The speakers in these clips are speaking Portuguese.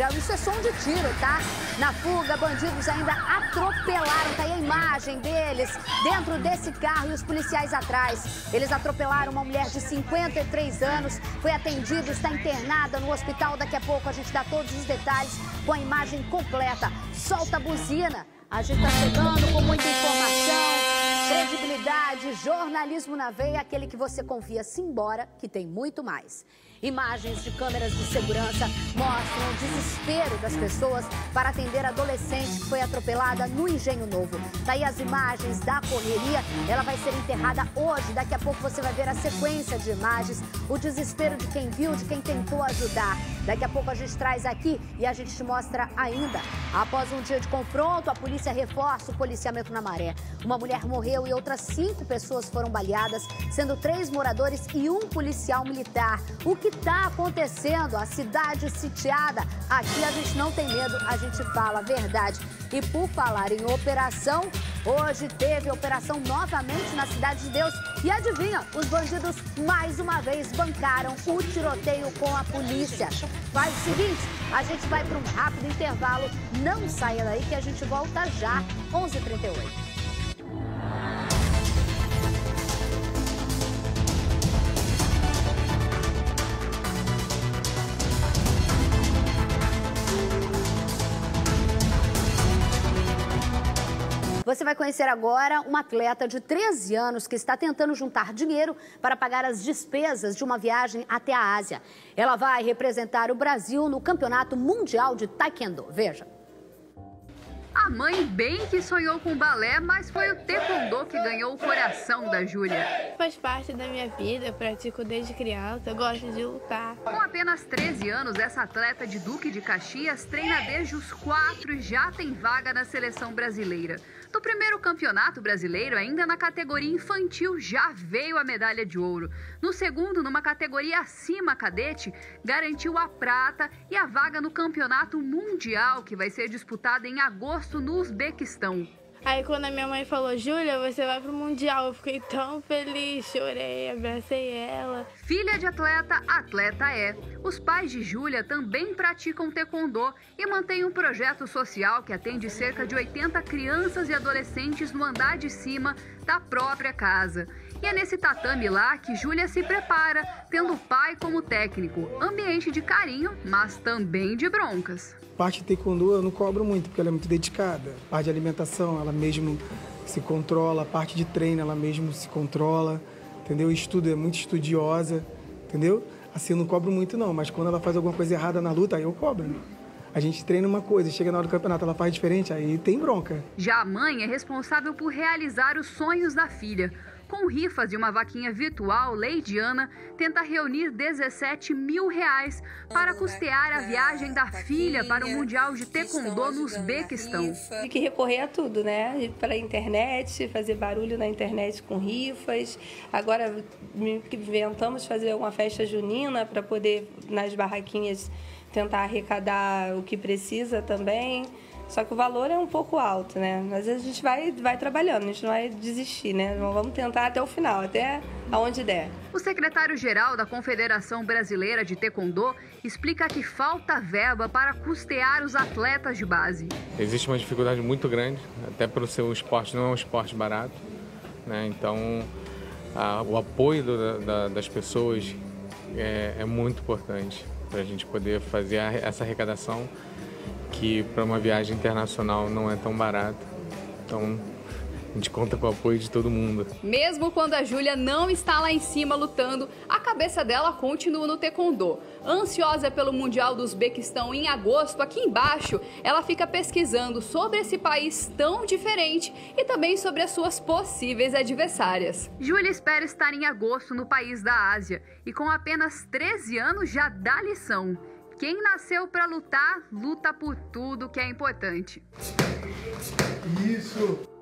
gel. Isso é som de tiro, tá? Na fuga, bandidos ainda atropelaram. Tá aí a imagem deles dentro desse carro e os policiais atrás. Eles atropelaram uma mulher de 53 anos. Foi atendida, está internada no hospital. Daqui a pouco a gente dá todos os detalhes com a imagem completa. Solta a buzina. A gente está chegando com muita informação. Credibilidade, jornalismo na veia, aquele que você confia, simbora, que tem muito mais. Imagens de câmeras de segurança mostram o desespero das pessoas para atender a adolescente que foi atropelada no Engenho Novo. Daí as imagens da correria, ela vai ser enterrada hoje. Daqui a pouco você vai ver a sequência de imagens, o desespero de quem viu, de quem tentou ajudar. Daqui a pouco a gente traz aqui e a gente te mostra ainda. Após um dia de confronto, a polícia reforça o policiamento na maré. Uma mulher morreu e outras cinco pessoas foram baleadas, sendo três moradores e um policial militar. O que está acontecendo? A cidade sitiada. Aqui a gente não tem medo, a gente fala a verdade. E por falar em operação, hoje teve operação novamente na Cidade de Deus. E adivinha, os bandidos mais uma vez bancaram o tiroteio com a polícia. Faz o seguinte, a gente vai para um rápido intervalo. Não saia daí que a gente volta já, 11h38. Você vai conhecer agora uma atleta de 13 anos que está tentando juntar dinheiro para pagar as despesas de uma viagem até a Ásia. Ela vai representar o Brasil no Campeonato Mundial de Taekwondo. Veja. A mãe bem que sonhou com balé, mas foi o taekwondo que ganhou o coração da Júlia. Faz parte da minha vida, eu pratico desde criança, eu gosto de lutar. Com apenas 13 anos, essa atleta de Duque de Caxias treina desde os 4 e já tem vaga na seleção brasileira. No primeiro campeonato brasileiro, ainda na categoria infantil, já veio a medalha de ouro. No segundo, numa categoria acima cadete, garantiu a prata e a vaga no campeonato mundial, que vai ser disputado em agosto no Uzbequistão. Aí quando a minha mãe falou, Júlia, você vai pro Mundial, eu fiquei tão feliz, chorei, abracei ela. Filha de atleta, atleta é. Os pais de Júlia também praticam taekwondo e mantêm um projeto social que atende cerca de 80 crianças e adolescentes no andar de cima da própria casa. E é nesse tatame lá que Júlia se prepara, tendo o pai como técnico. Ambiente de carinho, mas também de broncas parte de taekwondo eu não cobro muito, porque ela é muito dedicada. A parte de alimentação, ela mesmo se controla, a parte de treino, ela mesmo se controla, entendeu? Estudo é muito estudiosa, entendeu? Assim, eu não cobro muito não, mas quando ela faz alguma coisa errada na luta, aí eu cobro. A gente treina uma coisa, chega na hora do campeonato, ela faz diferente, aí tem bronca. Já a mãe é responsável por realizar os sonhos da filha. Com rifas de uma vaquinha virtual, Leidiana tenta reunir 17 mil reais para custear a viagem da filha para o Mundial de Taekwondo no Uzbequistão. Tem que recorrer a tudo, né? Ir para a internet, fazer barulho na internet com rifas. Agora inventamos fazer uma festa junina para poder, nas barraquinhas, tentar arrecadar o que precisa também. Só que o valor é um pouco alto, né? Mas a gente vai, vai trabalhando, a gente não vai desistir, né? Vamos tentar até o final, até aonde der. O secretário-geral da Confederação Brasileira de Taekwondo explica que falta verba para custear os atletas de base. Existe uma dificuldade muito grande, até pelo seu esporte não é um esporte barato, né? Então a, o apoio do, da, das pessoas é, é muito importante para a gente poder fazer a, essa arrecadação que para uma viagem internacional não é tão barato. Então, a gente conta com o apoio de todo mundo. Mesmo quando a Júlia não está lá em cima lutando, a cabeça dela continua no taekwondo. Ansiosa pelo Mundial do Uzbequistão em agosto, aqui embaixo, ela fica pesquisando sobre esse país tão diferente e também sobre as suas possíveis adversárias. Júlia espera estar em agosto no país da Ásia e com apenas 13 anos já dá lição. Quem nasceu para lutar, luta por tudo que é importante. Isso!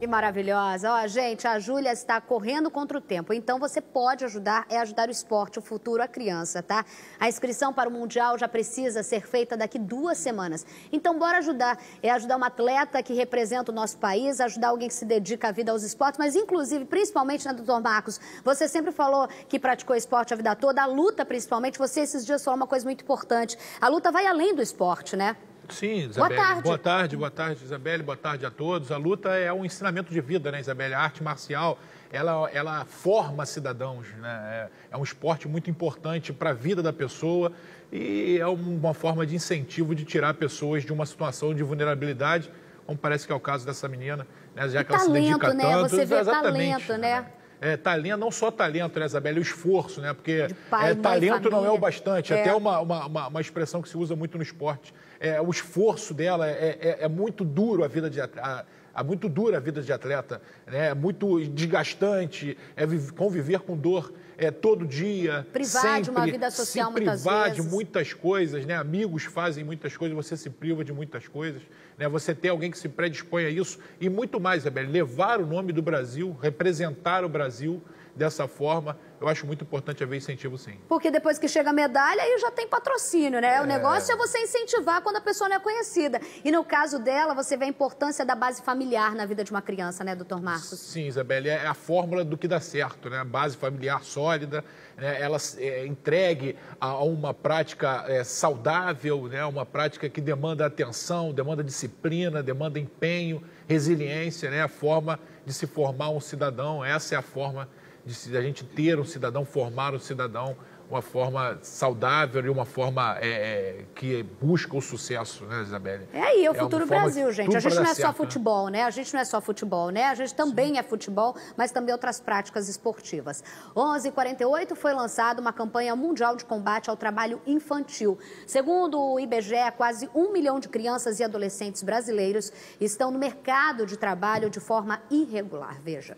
Que maravilhosa. Ó, gente, a Júlia está correndo contra o tempo. Então você pode ajudar, é ajudar o esporte, o futuro, a criança, tá? A inscrição para o Mundial já precisa ser feita daqui duas semanas. Então bora ajudar. É ajudar uma atleta que representa o nosso país, ajudar alguém que se dedica à vida aos esportes, mas inclusive, principalmente, né, doutor Marcos? Você sempre falou que praticou esporte a vida toda, a luta principalmente. Você esses dias falou uma coisa muito importante. A luta vai além do esporte, né? Sim, Isabelle. Boa tarde. Boa tarde, boa tarde, Isabelle. Boa tarde a todos. A luta é um ensinamento de vida, né, Isabelle? A arte marcial, ela, ela forma cidadãos, né? É, é um esporte muito importante para a vida da pessoa e é uma forma de incentivo de tirar pessoas de uma situação de vulnerabilidade, como parece que é o caso dessa menina, né? Já que ela talento, se dedica né? tanto. Você vê exatamente, talento, né? É, talento, não só talento, né, Isabela, o esforço, né? Porque pai, é, talento não é o bastante. É. Até uma, uma, uma, expressão que se usa muito no esporte. É, o esforço dela é, é, é muito duro a vida de a, a muito dura a vida de atleta, né? É muito desgastante, é conviver com dor é, todo dia. Privar sempre, de uma vida social se muitas privar de muitas coisas, né? Amigos fazem muitas coisas, você se priva de muitas coisas. Né? Você tem alguém que se predispõe a isso e muito mais, Isabel, levar o nome do Brasil, representar o Brasil dessa forma, eu acho muito importante haver incentivo sim. Porque depois que chega a medalha, aí já tem patrocínio, né? O é... negócio é você incentivar quando a pessoa não é conhecida. E no caso dela, você vê a importância da base familiar na vida de uma criança, né, doutor Marcos? Sim, Isabelle, é a fórmula do que dá certo, né? A base familiar sólida, né? ela é entregue a uma prática é, saudável, né? Uma prática que demanda atenção, demanda disciplina, demanda empenho, resiliência, né? A forma de se formar um cidadão, essa é a forma de a gente ter um cidadão, formar um cidadão uma forma saudável e uma forma é, é, que busca o sucesso, né, Isabelle? É aí, é o futuro Brasil, gente. A gente não é certo, só né? futebol, né? A gente não é só futebol, né? A gente também Sim. é futebol, mas também outras práticas esportivas. 11:48 foi lançada uma campanha mundial de combate ao trabalho infantil. Segundo o IBGE, quase um milhão de crianças e adolescentes brasileiros estão no mercado de trabalho de forma irregular. Veja.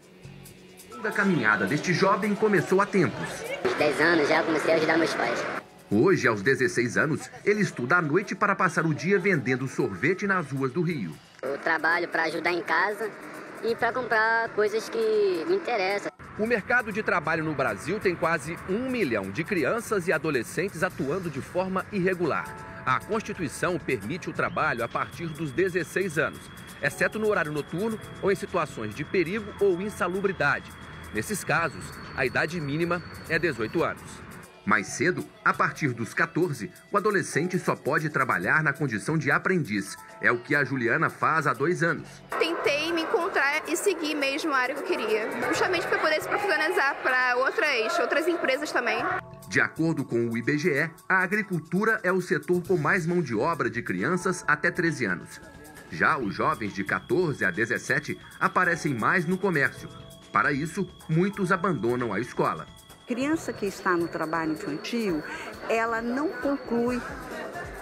A caminhada deste jovem começou há tempos. Aos 10 anos já comecei a ajudar meus pais. Hoje, aos 16 anos, ele estuda à noite para passar o dia vendendo sorvete nas ruas do Rio. Eu trabalho para ajudar em casa e para comprar coisas que me interessam. O mercado de trabalho no Brasil tem quase um milhão de crianças e adolescentes atuando de forma irregular. A Constituição permite o trabalho a partir dos 16 anos, exceto no horário noturno ou em situações de perigo ou insalubridade. Nesses casos, a idade mínima é 18 anos. Mais cedo, a partir dos 14, o adolescente só pode trabalhar na condição de aprendiz. É o que a Juliana faz há dois anos. Tentei me encontrar e seguir mesmo a área que eu queria, justamente para poder se profissionalizar para outras, outras empresas também. De acordo com o IBGE, a agricultura é o setor com mais mão de obra de crianças até 13 anos. Já os jovens de 14 a 17 aparecem mais no comércio, para isso, muitos abandonam a escola. Criança que está no trabalho infantil, ela não conclui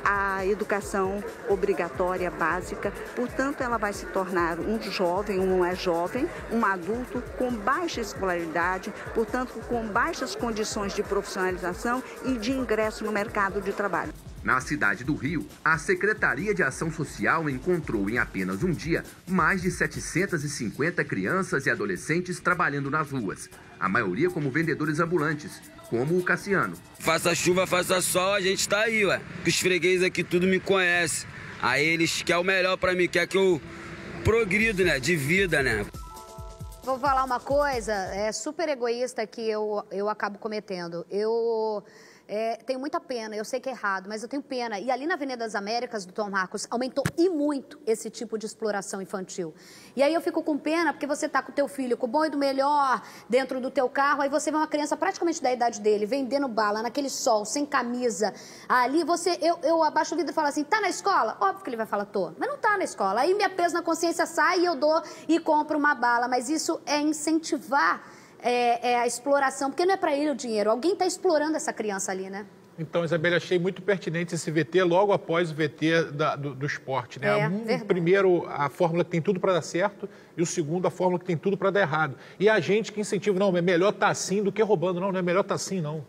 a educação obrigatória básica, portanto, ela vai se tornar um jovem, um é jovem, um adulto com baixa escolaridade, portanto, com baixas condições de profissionalização e de ingresso no mercado de trabalho. Na cidade do Rio, a Secretaria de Ação Social encontrou em apenas um dia mais de 750 crianças e adolescentes trabalhando nas ruas, a maioria como vendedores ambulantes, como o Cassiano. Faça chuva, faça sol, a gente tá aí, ué. Os fregueses aqui tudo me conhece. Aí eles querem o melhor para mim, quer que eu progrido, né, de vida, né. Vou falar uma coisa, é super egoísta que eu, eu acabo cometendo. Eu é, tenho muita pena, eu sei que é errado, mas eu tenho pena. E ali na Avenida das Américas, do Tom Marcos, aumentou e muito esse tipo de exploração infantil. E aí eu fico com pena porque você está com o teu filho, com o bom e do melhor, dentro do teu carro, aí você vê uma criança praticamente da idade dele, vendendo bala, naquele sol, sem camisa. Ali você, eu, eu abaixo o vidro e falo assim, tá na escola? Óbvio que ele vai falar, tô. Mas não tá na escola. Aí minha peso na consciência sai e eu dou e compro uma bala. Mas isso é incentivar é, é a exploração, porque não é para ele o dinheiro, alguém está explorando essa criança ali, né? Então, Isabela, achei muito pertinente esse VT logo após o VT da, do, do, esporte. Né? É, um, primeiro, a fórmula que tem tudo para dar certo, e o segundo, a fórmula que tem tudo para dar errado. E a gente que incentiva, não, é melhor estar tá assim do que roubando. Não, não é melhor estar tá assim, não.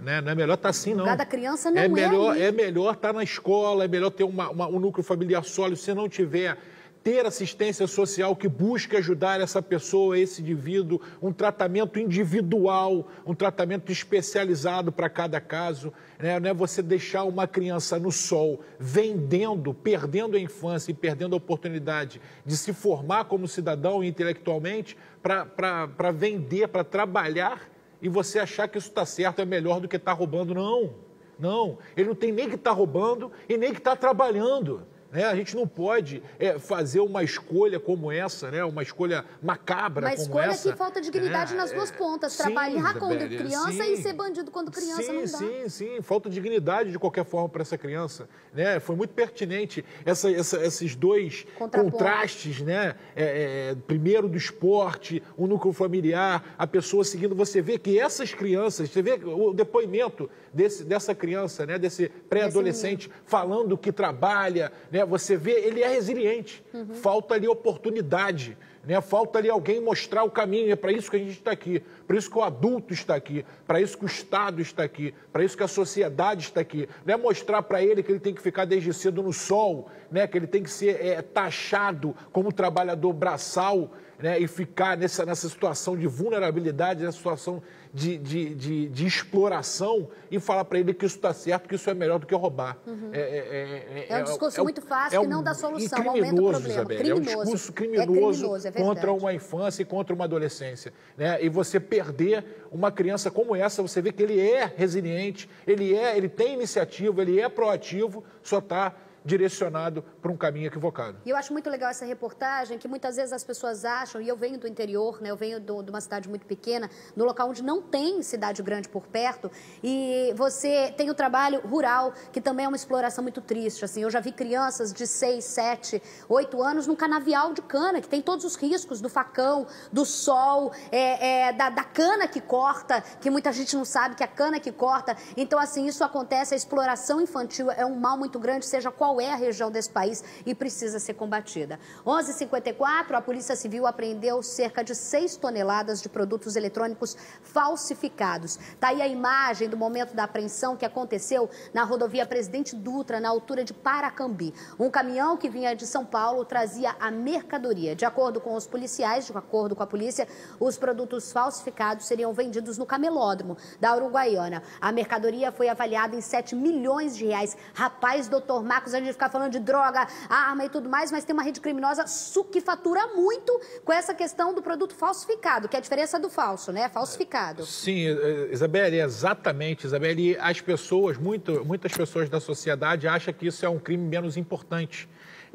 Né? Não é melhor estar tá assim, não. Cada criança não é, é melhor, É melhor estar tá na escola, é melhor ter uma, uma, um núcleo familiar sólido. Se não tiver ter assistência social que busque ajudar essa pessoa, esse indivíduo, um tratamento individual, um tratamento especializado para cada caso. Né? Não é você deixar uma criança no sol, vendendo, perdendo a infância e perdendo a oportunidade de se formar como cidadão intelectualmente para vender, para trabalhar e você achar que isso está certo, é melhor do que estar tá roubando. Não, não. Ele não tem nem que estar tá roubando e nem que estar tá trabalhando. Né? A gente não pode é, fazer uma escolha como essa, né? uma escolha macabra uma como escolha essa. que falta dignidade é, nas duas pontas. Sim, Trabalhar quando criança sim. e ser bandido quando criança sim, não dá. Sim, sim, falta dignidade de qualquer forma para essa criança. Né? Foi muito pertinente essa, essa, esses dois contrastes, né? É, é, primeiro do esporte, o núcleo familiar, a pessoa seguindo. Você vê que essas crianças, você vê o depoimento desse, dessa criança, né? desse pré-adolescente falando que trabalha, né? Você vê, ele é resiliente. Uhum. Falta ali oportunidade. Né? Falta ali alguém mostrar o caminho. É para isso que a gente está aqui. Para isso que o adulto está aqui. Para isso que o Estado está aqui. Para isso que a sociedade está aqui. Não é mostrar para ele que ele tem que ficar desde cedo no sol, né? que ele tem que ser é, taxado como trabalhador braçal né? e ficar nessa, nessa situação de vulnerabilidade, nessa situação de, de, de, de exploração e falar para ele que isso está certo, que isso é melhor do que roubar. Uhum. É, é, é, um discurso é, muito fácil que não dá solução, aumenta o problema. Isabel, criminoso. É um discurso criminoso, criminoso contra uma infância e contra uma adolescência. Né? E você perder uma criança como essa, você vê que ele é resiliente, ele, é, ele tem iniciativa, ele é proativo, só está direcionado para um caminho equivocado. E eu acho muito legal essa reportagem, que muitas vezes as pessoas acham, e eu venho do interior, né, eu venho do, de uma cidade muito pequena, no local onde não tem cidade grande por perto, e você tem o trabalho rural, que também é uma exploração muito triste. Assim, eu já vi crianças de 6, 7, 8 anos num canavial de cana, que tem todos os riscos do facão, do sol, é, é, da, da cana que corta, que muita gente não sabe que a cana que corta. Então, assim, isso acontece, a exploração infantil é um mal muito grande, seja qual é a região desse país e precisa ser combatida. 11:54 a Polícia Civil apreendeu cerca de 6 toneladas de produtos eletrônicos falsificados. Tá aí a imagem do momento da apreensão que aconteceu na rodovia Presidente Dutra, na altura de Paracambi. Um caminhão que vinha de São Paulo trazia a mercadoria. De acordo com os policiais, de acordo com a polícia, os produtos falsificados seriam vendidos no camelódromo da Uruguaiana. A mercadoria foi avaliada em 7 milhões de reais. Rapaz, doutor Marcos, a gente ficar falando de droga, arma e tudo mais, mas tem uma rede criminosa que fatura muito com essa questão do produto falsificado, que é a diferença do falso, né? Falsificado. Sim, Isabelle, exatamente, Isabelle. As pessoas, muito, muitas pessoas da sociedade acham que isso é um crime menos importante.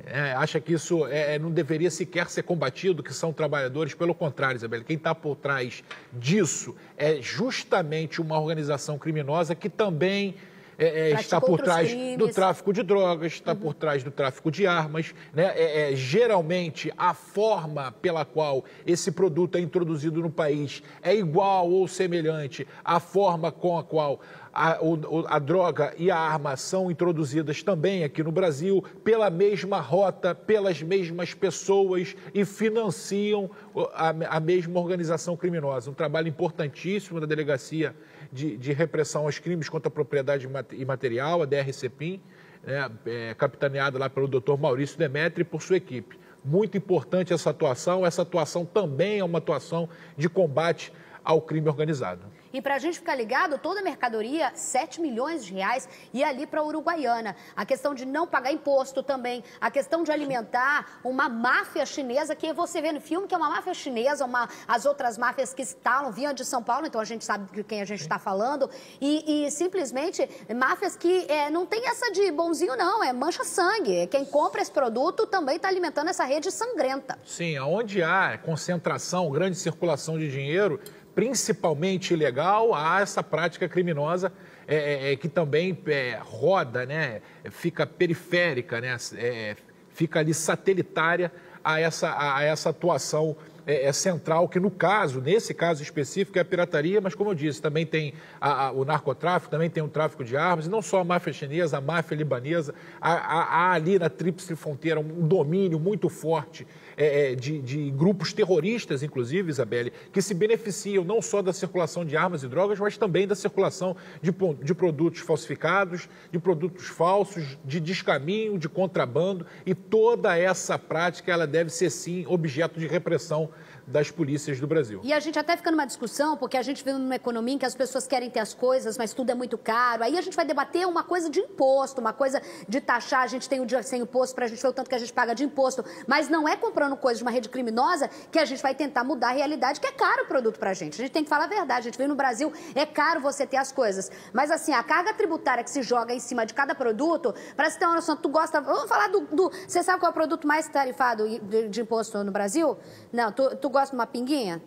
É, acha que isso é, não deveria sequer ser combatido, que são trabalhadores. Pelo contrário, Isabelle, quem está por trás disso é justamente uma organização criminosa que também é, é, está por trás crimes. do tráfico de drogas, está uhum. por trás do tráfico de armas. Né? É, é, geralmente, a forma pela qual esse produto é introduzido no país é igual ou semelhante à forma com a qual a, a, droga e a arma são introduzidas também aqui no Brasil pela mesma rota, pelas mesmas pessoas e financiam a, a mesma organização criminosa. Um trabalho importantíssimo da delegacia de, de repressão aos crimes contra a propriedade imaterial, a DRCPIM, né, é, capitaneada lá pelo doutor Maurício Demetri e por sua equipe. Muito importante essa atuação, essa atuação também é uma atuação de combate ao crime organizado. E para a gente ficar ligado, toda a mercadoria, 7 milhões de reais, ia ali para a Uruguaiana. A questão de não pagar imposto também. A questão de alimentar uma máfia chinesa, que você vê no filme que é uma máfia chinesa, uma, as outras máfias que estavam, vinham de São Paulo, então a gente sabe de quem a gente está falando. E, e, simplesmente máfias que é, não tem essa de bonzinho, não, é mancha sangue. Quem compra esse produto também está alimentando essa rede sangrenta. Sim, onde há concentração, grande circulação de dinheiro, principalmente ilegal, há essa prática criminosa é, é, é, que também é, roda, né, fica periférica, né, é, fica ali satelitária a essa, a essa atuação é, é, central, que no caso, nesse caso específico, é a pirataria, mas como eu disse, também tem a, a, o narcotráfico, também tem o tráfico de armas, e não só a máfia chinesa, a máfia libanesa, há, há, ali na Tríplice Fronteira um domínio muito forte é, é, de, de, grupos terroristas, inclusive, Isabelle, que se beneficiam não só da circulação de armas e drogas, mas também da circulação de, de produtos falsificados, de produtos falsos, de descaminho, de contrabando, e toda essa prática ela deve ser sim objeto de repressão das polícias do Brasil. E a gente até fica numa discussão, porque a gente vive numa economia em que as pessoas querem ter as coisas, mas tudo é muito caro. Aí a gente vai debater uma coisa de imposto, uma coisa de taxar. A gente tem o dia sem imposto para a gente ver o tanto que a gente paga de imposto. Mas não é comprando coisas de uma rede criminosa que a gente vai tentar mudar a realidade, que é caro o produto para a gente. A gente tem que falar a verdade. A gente vive no Brasil, é caro você ter as coisas. Mas assim, a carga tributária que se joga em cima de cada produto, para você ter uma noção, tu gosta. Vamos falar do. do você sabe qual é o produto mais tarifado de, de imposto no Brasil? Não, tu, tu gosta de uma pinguinha?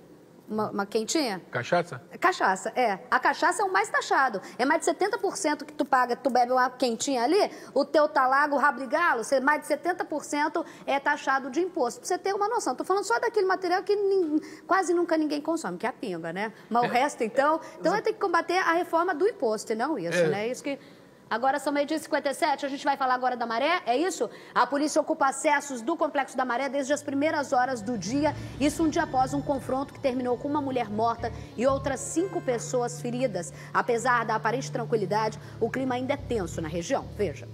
Uma, uma, quentinha? Cachaça? Cachaça, é. A cachaça é o mais taxado. É mais de 70% que tu paga, tu bebe uma quentinha ali, o teu talago, o rabo de galo, mais de 70% é taxado de imposto. Pra você ter uma noção. Tô falando só daquele material que quase nunca ninguém consome, que é a pinga, né? Mas o é. resto, então... Então vai ter que combater a reforma do imposto, e não isso, é. né? Isso que... Agora são meio-dia 57, a gente vai falar agora da maré, é isso? A polícia ocupa acessos do Complexo da Maré desde as primeiras horas do dia, isso um dia após um confronto que terminou com uma mulher morta e outras cinco pessoas feridas. Apesar da aparente tranquilidade, o clima ainda é tenso na região. Veja.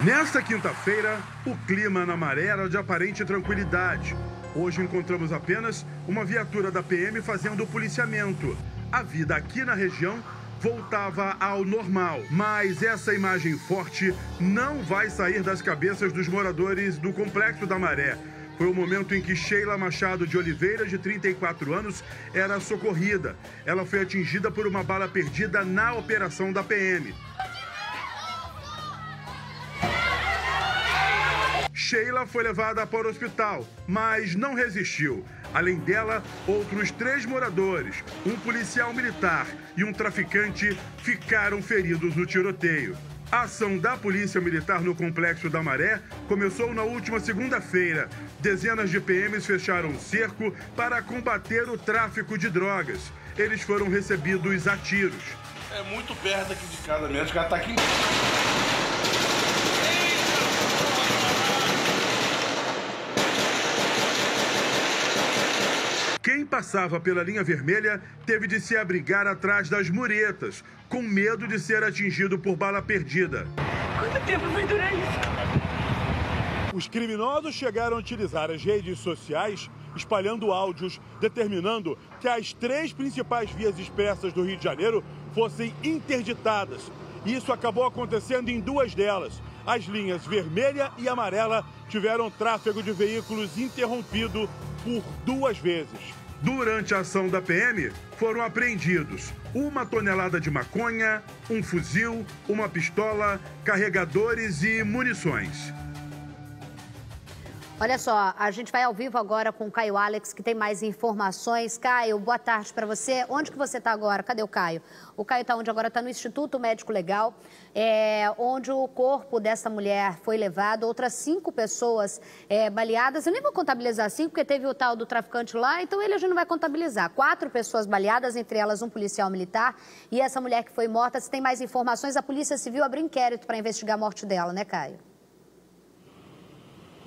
Nesta quinta-feira, o clima na maré era de aparente tranquilidade. Hoje encontramos apenas uma viatura da PM fazendo o policiamento. A vida aqui na região voltava ao normal. Mas essa imagem forte não vai sair das cabeças dos moradores do Complexo da Maré. Foi o momento em que Sheila Machado de Oliveira, de 34 anos, era socorrida. Ela foi atingida por uma bala perdida na operação da PM. Sheila foi levada para o hospital, mas não resistiu. Além dela, outros três moradores, um policial militar e um traficante ficaram feridos no tiroteio. A ação da Polícia Militar no Complexo da Maré começou na última segunda-feira. Dezenas de PMs fecharam o cerco para combater o tráfico de drogas. Eles foram recebidos a tiros. É muito perto aqui de casa mesmo, os caras tá aqui. Quem passava pela linha vermelha teve de se abrigar atrás das muretas, com medo de ser atingido por bala perdida. Quanto tempo vai durar isso? Os criminosos chegaram a utilizar as redes sociais espalhando áudios, determinando que as três principais vias expressas do Rio de Janeiro fossem interditadas. Isso acabou acontecendo em duas delas. As linhas vermelha e amarela tiveram tráfego de veículos interrompido por duas vezes. Durante a ação da PM, foram apreendidos uma tonelada de maconha, um fuzil, uma pistola, carregadores e munições. Olha só, a gente vai ao vivo agora com o Caio Alex, que tem mais informações. Caio, boa tarde para você. Onde que você está agora? Cadê o Caio? O Caio está onde agora? Está no Instituto Médico Legal, é, onde o corpo dessa mulher foi levado. Outras cinco pessoas é, baleadas. Eu nem vou contabilizar cinco, porque teve o tal do traficante lá, então ele a gente não vai contabilizar. Quatro pessoas baleadas, entre elas um policial militar e essa mulher que foi morta. Se tem mais informações, a Polícia Civil abriu inquérito para investigar a morte dela, né, Caio?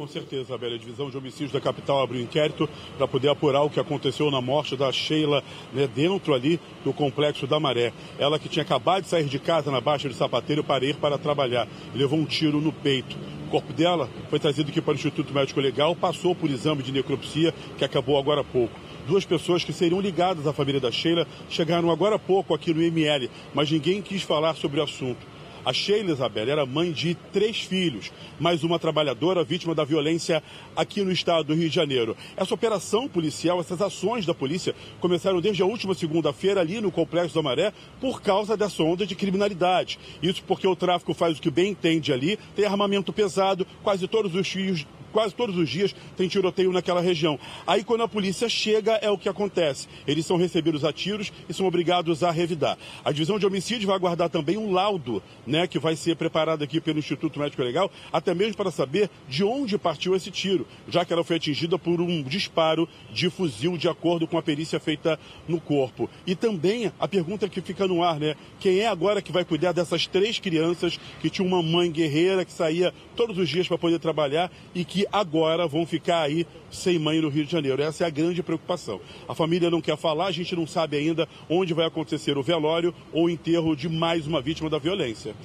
Com certeza, Abel. A divisão de homicídios da capital abriu um inquérito para poder apurar o que aconteceu na morte da Sheila né, dentro ali do complexo da Maré. Ela que tinha acabado de sair de casa na Baixa de Sapateiro para ir para trabalhar. Levou um tiro no peito. O corpo dela foi trazido aqui para o Instituto Médico Legal, passou por exame de necropsia, que acabou agora há pouco. Duas pessoas que seriam ligadas à família da Sheila chegaram agora há pouco aqui no ML, mas ninguém quis falar sobre o assunto. A Sheila Isabel era mãe de três filhos, mais uma trabalhadora vítima da violência aqui no estado do Rio de Janeiro. Essa operação policial, essas ações da polícia começaram desde a última segunda-feira ali no Complexo da Maré por causa dessa onda de criminalidade. Isso porque o tráfico faz o que bem entende ali, tem armamento pesado, quase todos os fios quase todos os dias tem tiroteio naquela região. Aí quando a polícia chega, é o que acontece. Eles são recebidos a tiros e são obrigados a revidar. A divisão de homicídio vai aguardar também um laudo, né, que vai ser preparado aqui pelo Instituto Médico Legal, até mesmo para saber de onde partiu esse tiro, já que ela foi atingida por um disparo de fuzil, de acordo com a perícia feita no corpo. E também a pergunta que fica no ar, né? Quem é agora que vai cuidar dessas três crianças que tinham uma mãe guerreira que saía todos os dias para poder trabalhar e que agora vão ficar aí sem mãe no Rio de Janeiro? Essa é a grande preocupação. A família não quer falar, a gente não sabe ainda onde vai acontecer o velório ou o enterro de mais uma vítima da violência.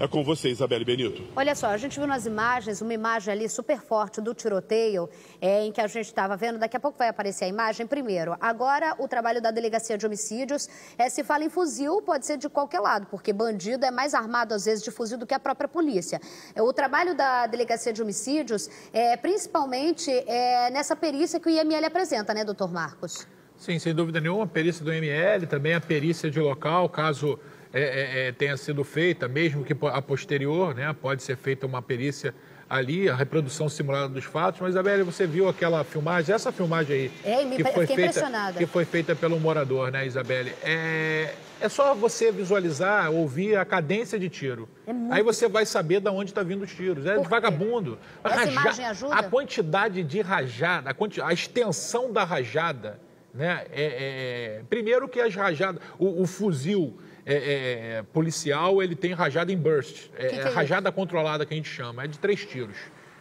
É com você, Isabelle Benito. Olha só, a gente viu nas imagens uma imagem ali super forte do tiroteio é, em que a gente estava vendo. Daqui a pouco vai aparecer a imagem. Primeiro, agora o trabalho da Delegacia de Homicídios é se fala em fuzil, pode ser de qualquer lado, porque bandido é mais armado às vezes de fuzil do que a própria polícia. O trabalho da Delegacia de Homicídios é principalmente é, nessa perícia que o IML apresenta, né, doutor Marcos? Sim, sem dúvida nenhuma, a perícia do IML, também a perícia de local, caso é, é, é, tenha sido feita, mesmo que a posterior, né, pode ser feita uma perícia ali, a reprodução simulada dos fatos. Mas, Isabelle, você viu aquela filmagem, essa filmagem aí, é, me, que, foi feita, que foi feita pelo morador, né, Isabelle? É, é só você visualizar, ouvir a cadência de tiro. É muito... Aí você vai saber de onde está vindo os tiros. É vagabundo. Essa Raja... imagem ajuda? A quantidade de rajada, a, quanti... a extensão da rajada, né? É, é... Primeiro que as rajadas, o, o fuzil é, é, é, policial, ele tem rajada em burst. É, que que é rajada isso? controlada que a gente chama, é de três tiros.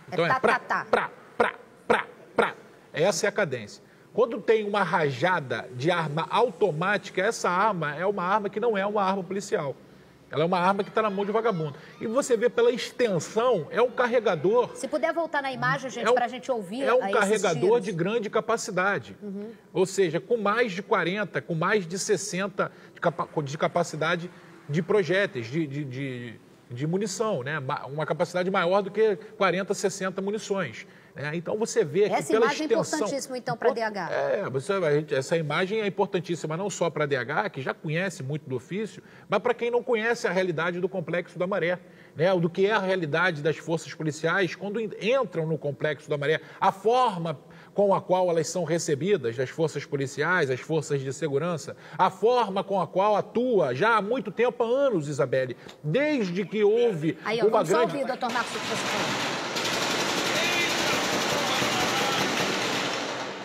Então é, tá, pra, tá, tá. pra, pra, pra, pra. Essa é a cadência. Quando tem uma rajada de arma automática, essa arma é uma arma que não é uma arma policial. Ela é uma arma que está na mão de vagabundo. E você vê pela extensão, é um carregador. Se puder voltar na imagem, gente, é um, para a gente ouvir. É um carregador de grande capacidade. Uhum. Ou seja, com mais de 40, com mais de 60 de, capa de capacidade de projéteis, de, de, de, de munição, né? Uma capacidade maior do que 40, 60 munições. É, então você vê que essa pela imagem extensão, é importantíssima então para DH. É, você, essa imagem é importantíssima não só para DH, que já conhece muito do ofício, mas para quem não conhece a realidade do complexo da Maré, né, do que é a realidade das forças policiais quando entram no complexo da Maré, a forma com a qual elas são recebidas, das forças policiais, as forças de segurança, a forma com a qual atua já há muito tempo, há anos, Isabelle, desde que houve Aí, uma grande... Ouvir, doutor Marcos, o que você falou.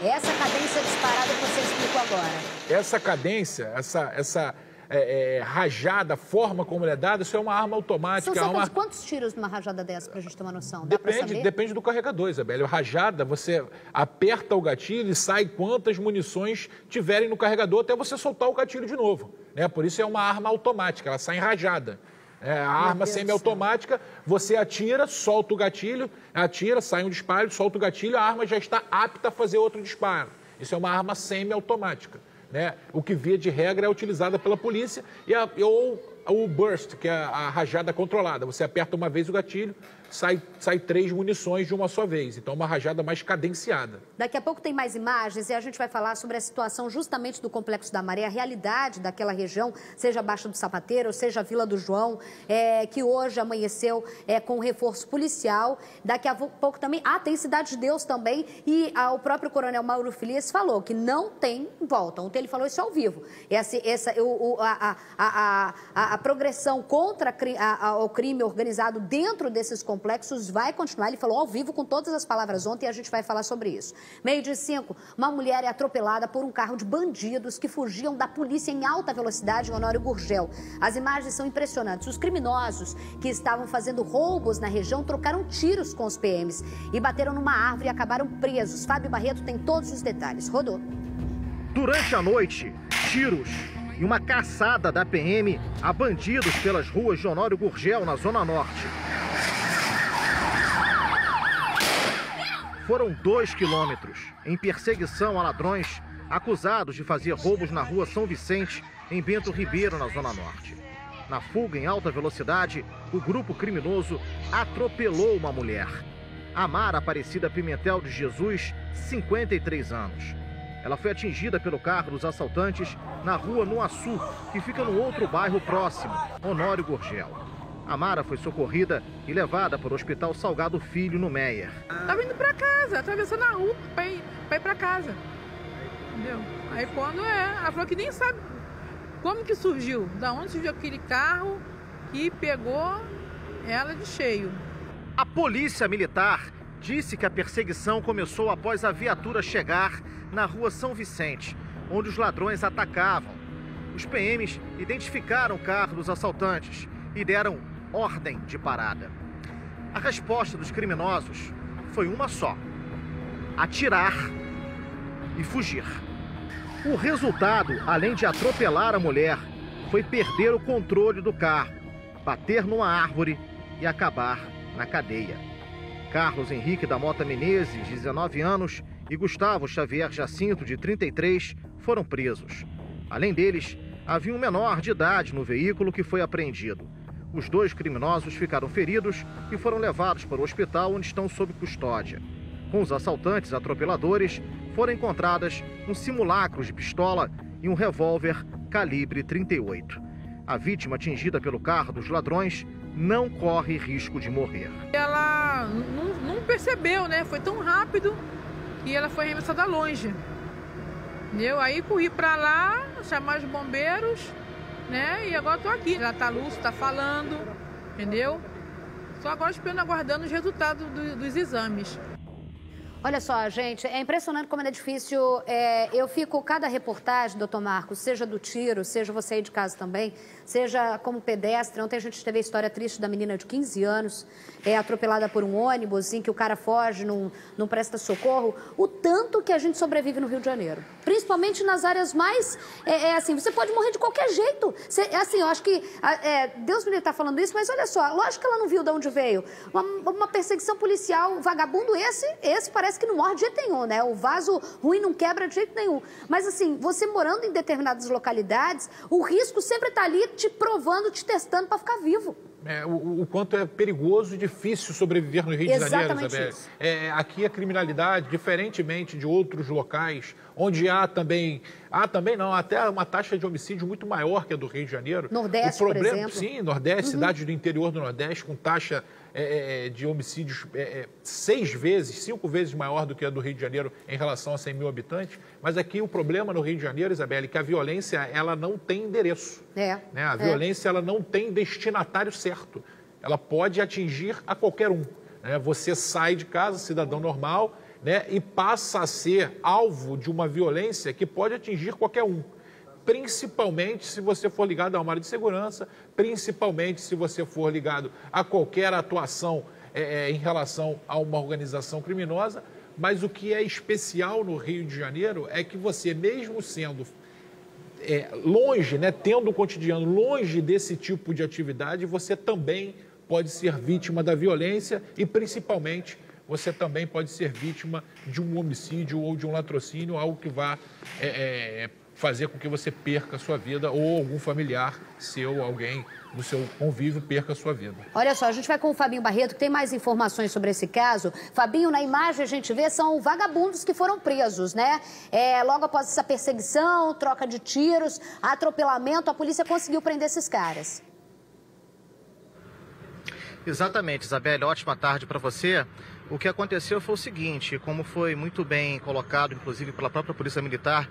Essa cadência disparada que você explicou agora. Essa cadência, essa, essa é, é, rajada, forma como ela é dada, isso é uma arma automática. São cerca uma... quantos tiros numa rajada dessa, para a gente ter uma noção? Depende, depende do carregador, Isabela. A rajada, você aperta o gatilho e sai quantas munições tiverem no carregador até você soltar o gatilho de novo. Né? Por isso é uma arma automática, ela sai em rajada. É, a arma semiautomática, você atira, solta o gatilho, atira, sai um disparo, solta o gatilho, a arma já está apta a fazer outro disparo. Isso é uma arma semiautomática. Né? O que, via de regra, é utilizada pela polícia e a, ou o burst, que é a rajada controlada. Você aperta uma vez o gatilho, sai, sai três munições de uma só vez. Então, uma rajada mais cadenciada. Daqui a pouco tem mais imagens e a gente vai falar sobre a situação justamente do Complexo da Maré, a realidade daquela região, seja Baixa do Sapateiro, seja Vila do João, é, que hoje amanheceu é, com reforço policial. Daqui a pouco também. Ah, tem Cidade de Deus também. E ah, o próprio Coronel Mauro Filias falou que não tem volta. Ontem ele falou isso ao vivo. Essa, essa, o, a, a, a, a, progressão contra o crime organizado dentro desses complexos complexos vai continuar. Ele falou ao vivo com todas as palavras ontem e a gente vai falar sobre isso. Meio de cinco, uma mulher é atropelada por um carro de bandidos que fugiam da polícia em alta velocidade em Honório Gurgel. As imagens são impressionantes. Os criminosos que estavam fazendo roubos na região trocaram tiros com os PMs e bateram numa árvore e acabaram presos. Fábio Barreto tem todos os detalhes. Rodou. Durante a noite, tiros e uma caçada da PM a bandidos pelas ruas de Honório Gurgel, na Zona Norte. Foram dois quilômetros em perseguição a ladrões acusados de fazer roubos na rua São Vicente, em Bento Ribeiro, na Zona Norte. Na fuga em alta velocidade, o grupo criminoso atropelou uma mulher. Amara Aparecida Pimentel de Jesus, 53 anos. Ela foi atingida pelo carro dos assaltantes na rua Nuaçu, que fica no outro bairro próximo, Honório Gorgel. A Mara foi socorrida e levada para o Hospital Salgado Filho, no Meier. Tava indo para casa, atravessando a rua para ir, pra ir para casa. Entendeu? Aí quando é, ela falou que nem sabe como que surgiu, da onde surgiu aquele carro que pegou ela de cheio. A polícia militar disse que a perseguição começou após a viatura chegar na rua São Vicente, onde os ladrões atacavam. Os PMs identificaram o carro dos assaltantes e deram ordem de parada. A resposta dos criminosos foi uma só: atirar e fugir. O resultado, além de atropelar a mulher, foi perder o controle do carro, bater numa árvore e acabar na cadeia. Carlos Henrique da Mota Menezes, 19 anos, e Gustavo Xavier Jacinto, de 33, foram presos. Além deles, havia um menor de idade no veículo que foi apreendido. Os dois criminosos ficaram feridos e foram levados para o hospital onde estão sob custódia. Com os assaltantes atropeladores, foram encontradas um simulacro de pistola e um revólver calibre 38. A vítima atingida pelo carro dos ladrões não corre risco de morrer. Ela não, não percebeu, né? Foi tão rápido que ela foi arremessada longe. Entendeu? Aí corri para lá, chamar os bombeiros, né? E agora tô aqui. Ela tá lúcida, tá falando, entendeu? Só agora esperando, aguardando os resultados do, dos exames. Olha só, gente, é impressionante como é difícil. É, eu fico, cada reportagem, doutor Marcos, seja do tiro, seja você aí de casa também, seja como pedestre. Ontem a gente teve a história triste da menina de 15 anos, é, atropelada por um ônibus, em que o cara foge, não, não presta socorro. O tanto que a gente sobrevive no Rio de Janeiro. Principalmente nas áreas mais. É, é assim, você pode morrer de qualquer jeito. Você, é assim, eu acho que. É, Deus me está falando isso, mas olha só, lógico que ela não viu de onde veio. Uma, uma perseguição policial, vagabundo, esse, esse parece que não morre de jeito nenhum, né? O vaso ruim não quebra de jeito nenhum. Mas assim, você morando em determinadas localidades, o risco sempre está ali te provando, te testando para ficar vivo. É, o, o, quanto é perigoso e difícil sobreviver no Rio de Janeiro, Isabel. É, aqui a criminalidade, diferentemente de outros locais, onde há também, há também não, até uma taxa de homicídio muito maior que a do Rio de Janeiro. Nordeste, o problema, por exemplo. Sim, Nordeste, uhum. cidades do interior do Nordeste com taxa é, é, é, de homicídios é, é, seis vezes, cinco vezes maior do que a do Rio de Janeiro em relação a 100 mil habitantes. Mas aqui o problema no Rio de Janeiro, Isabelle, é que a violência ela não tem endereço. É. Né? A violência ela não tem destinatário certo. Ela pode atingir a qualquer um. Né? Você sai de casa, cidadão normal, né? e passa a ser alvo de uma violência que pode atingir qualquer um principalmente se você for ligado a uma área de segurança, principalmente se você for ligado a qualquer atuação é, é, em relação a uma organização criminosa. Mas o que é especial no Rio de Janeiro é que você, mesmo sendo é, longe, né, tendo um cotidiano longe desse tipo de atividade, você também pode ser vítima da violência e, principalmente, você também pode ser vítima de um homicídio ou de um latrocínio, algo que vá é, é, fazer com que você perca a sua vida ou algum familiar seu, alguém do seu convívio perca a sua vida. Olha só, a gente vai com o Fabinho Barreto, que tem mais informações sobre esse caso. Fabinho, na imagem a gente vê são vagabundos que foram presos, né? É, logo após essa perseguição, troca de tiros, atropelamento, a polícia conseguiu prender esses caras. Exatamente, Isabelle. Ótima tarde para você. O que aconteceu foi o seguinte, como foi muito bem colocado, inclusive pela própria Polícia Militar,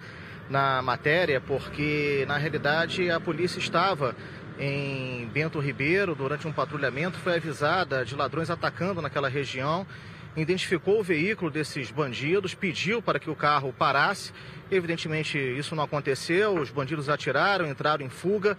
na matéria, porque na realidade a polícia estava em Bento Ribeiro durante um patrulhamento, foi avisada de ladrões atacando naquela região, identificou o veículo desses bandidos, pediu para que o carro parasse. Evidentemente isso não aconteceu, os bandidos atiraram, entraram em fuga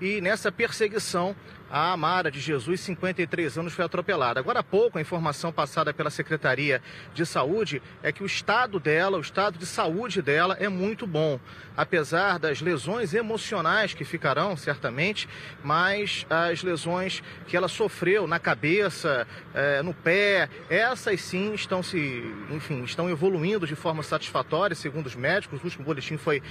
e nessa perseguição a Amara de Jesus, 53 anos, foi atropelada. Agora há pouco, a informação passada pela Secretaria de Saúde é que o estado dela, o estado de saúde dela é muito bom. Apesar das lesões emocionais que ficarão, certamente, mas as lesões que ela sofreu na cabeça, é, no pé, essas sim estão se, enfim, estão evoluindo de forma satisfatória, segundo os médicos. O último boletim foi,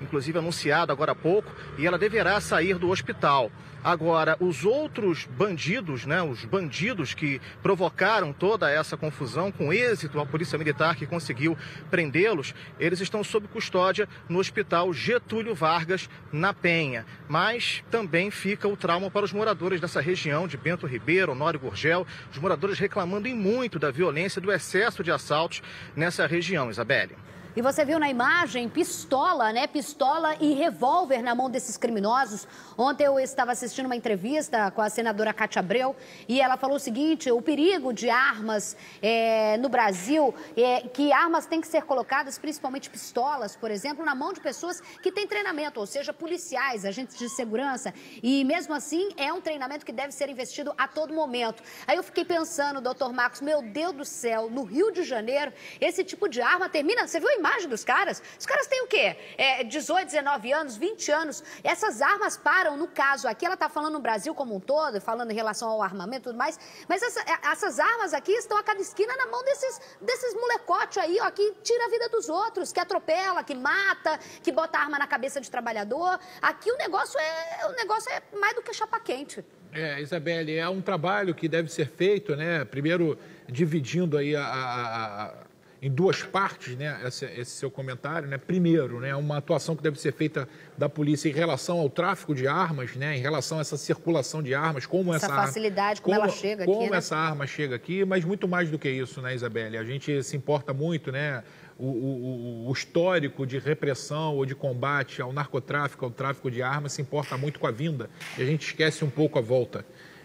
inclusive, anunciado agora há pouco, e ela deverá sair do hospital. Agora, os os outros bandidos, né, os bandidos que provocaram toda essa confusão, com êxito a Polícia Militar que conseguiu prendê-los, eles estão sob custódia no Hospital Getúlio Vargas, na Penha. Mas também fica o trauma para os moradores dessa região de Bento Ribeiro, Honório Gurgel, os moradores reclamando em muito da violência, do excesso de assaltos nessa região, Isabelle. E você viu na imagem pistola, né? Pistola e revólver na mão desses criminosos. Ontem eu estava assistindo uma entrevista com a senadora Cátia Abreu e ela falou o seguinte: o perigo de armas é, no Brasil é que armas têm que ser colocadas, principalmente pistolas, por exemplo, na mão de pessoas que têm treinamento, ou seja, policiais, agentes de segurança. E mesmo assim é um treinamento que deve ser investido a todo momento. Aí eu fiquei pensando, doutor Marcos, meu Deus do céu, no Rio de Janeiro, esse tipo de arma termina. Você viu a imagem dos caras? Os caras têm o quê? É, 18, 19 anos, 20 anos. Essas armas param, no caso aqui, ela está falando no Brasil como um todo, falando em relação ao armamento e tudo mais, mas essa, é, essas armas aqui estão a cada esquina na mão desses, desses molecotes aí, ó, que tira a vida dos outros, que atropela, que mata, que bota arma na cabeça de trabalhador. Aqui o negócio é, o negócio é mais do que chapa quente. É, Isabelle, é um trabalho que deve ser feito, né? Primeiro, dividindo aí a, a, a em duas partes, né, esse, esse, seu comentário, né? Primeiro, né, uma atuação que deve ser feita da polícia em relação ao tráfico de armas, né, em relação a essa circulação de armas, como essa, essa facilidade, como, como, ela chega como aqui, como né? essa arma chega aqui, mas muito mais do que isso, né, Isabelle? A gente se importa muito, né? O, o, o, histórico de repressão ou de combate ao narcotráfico, ao tráfico de armas, se importa muito com a vinda e a gente esquece um pouco a volta.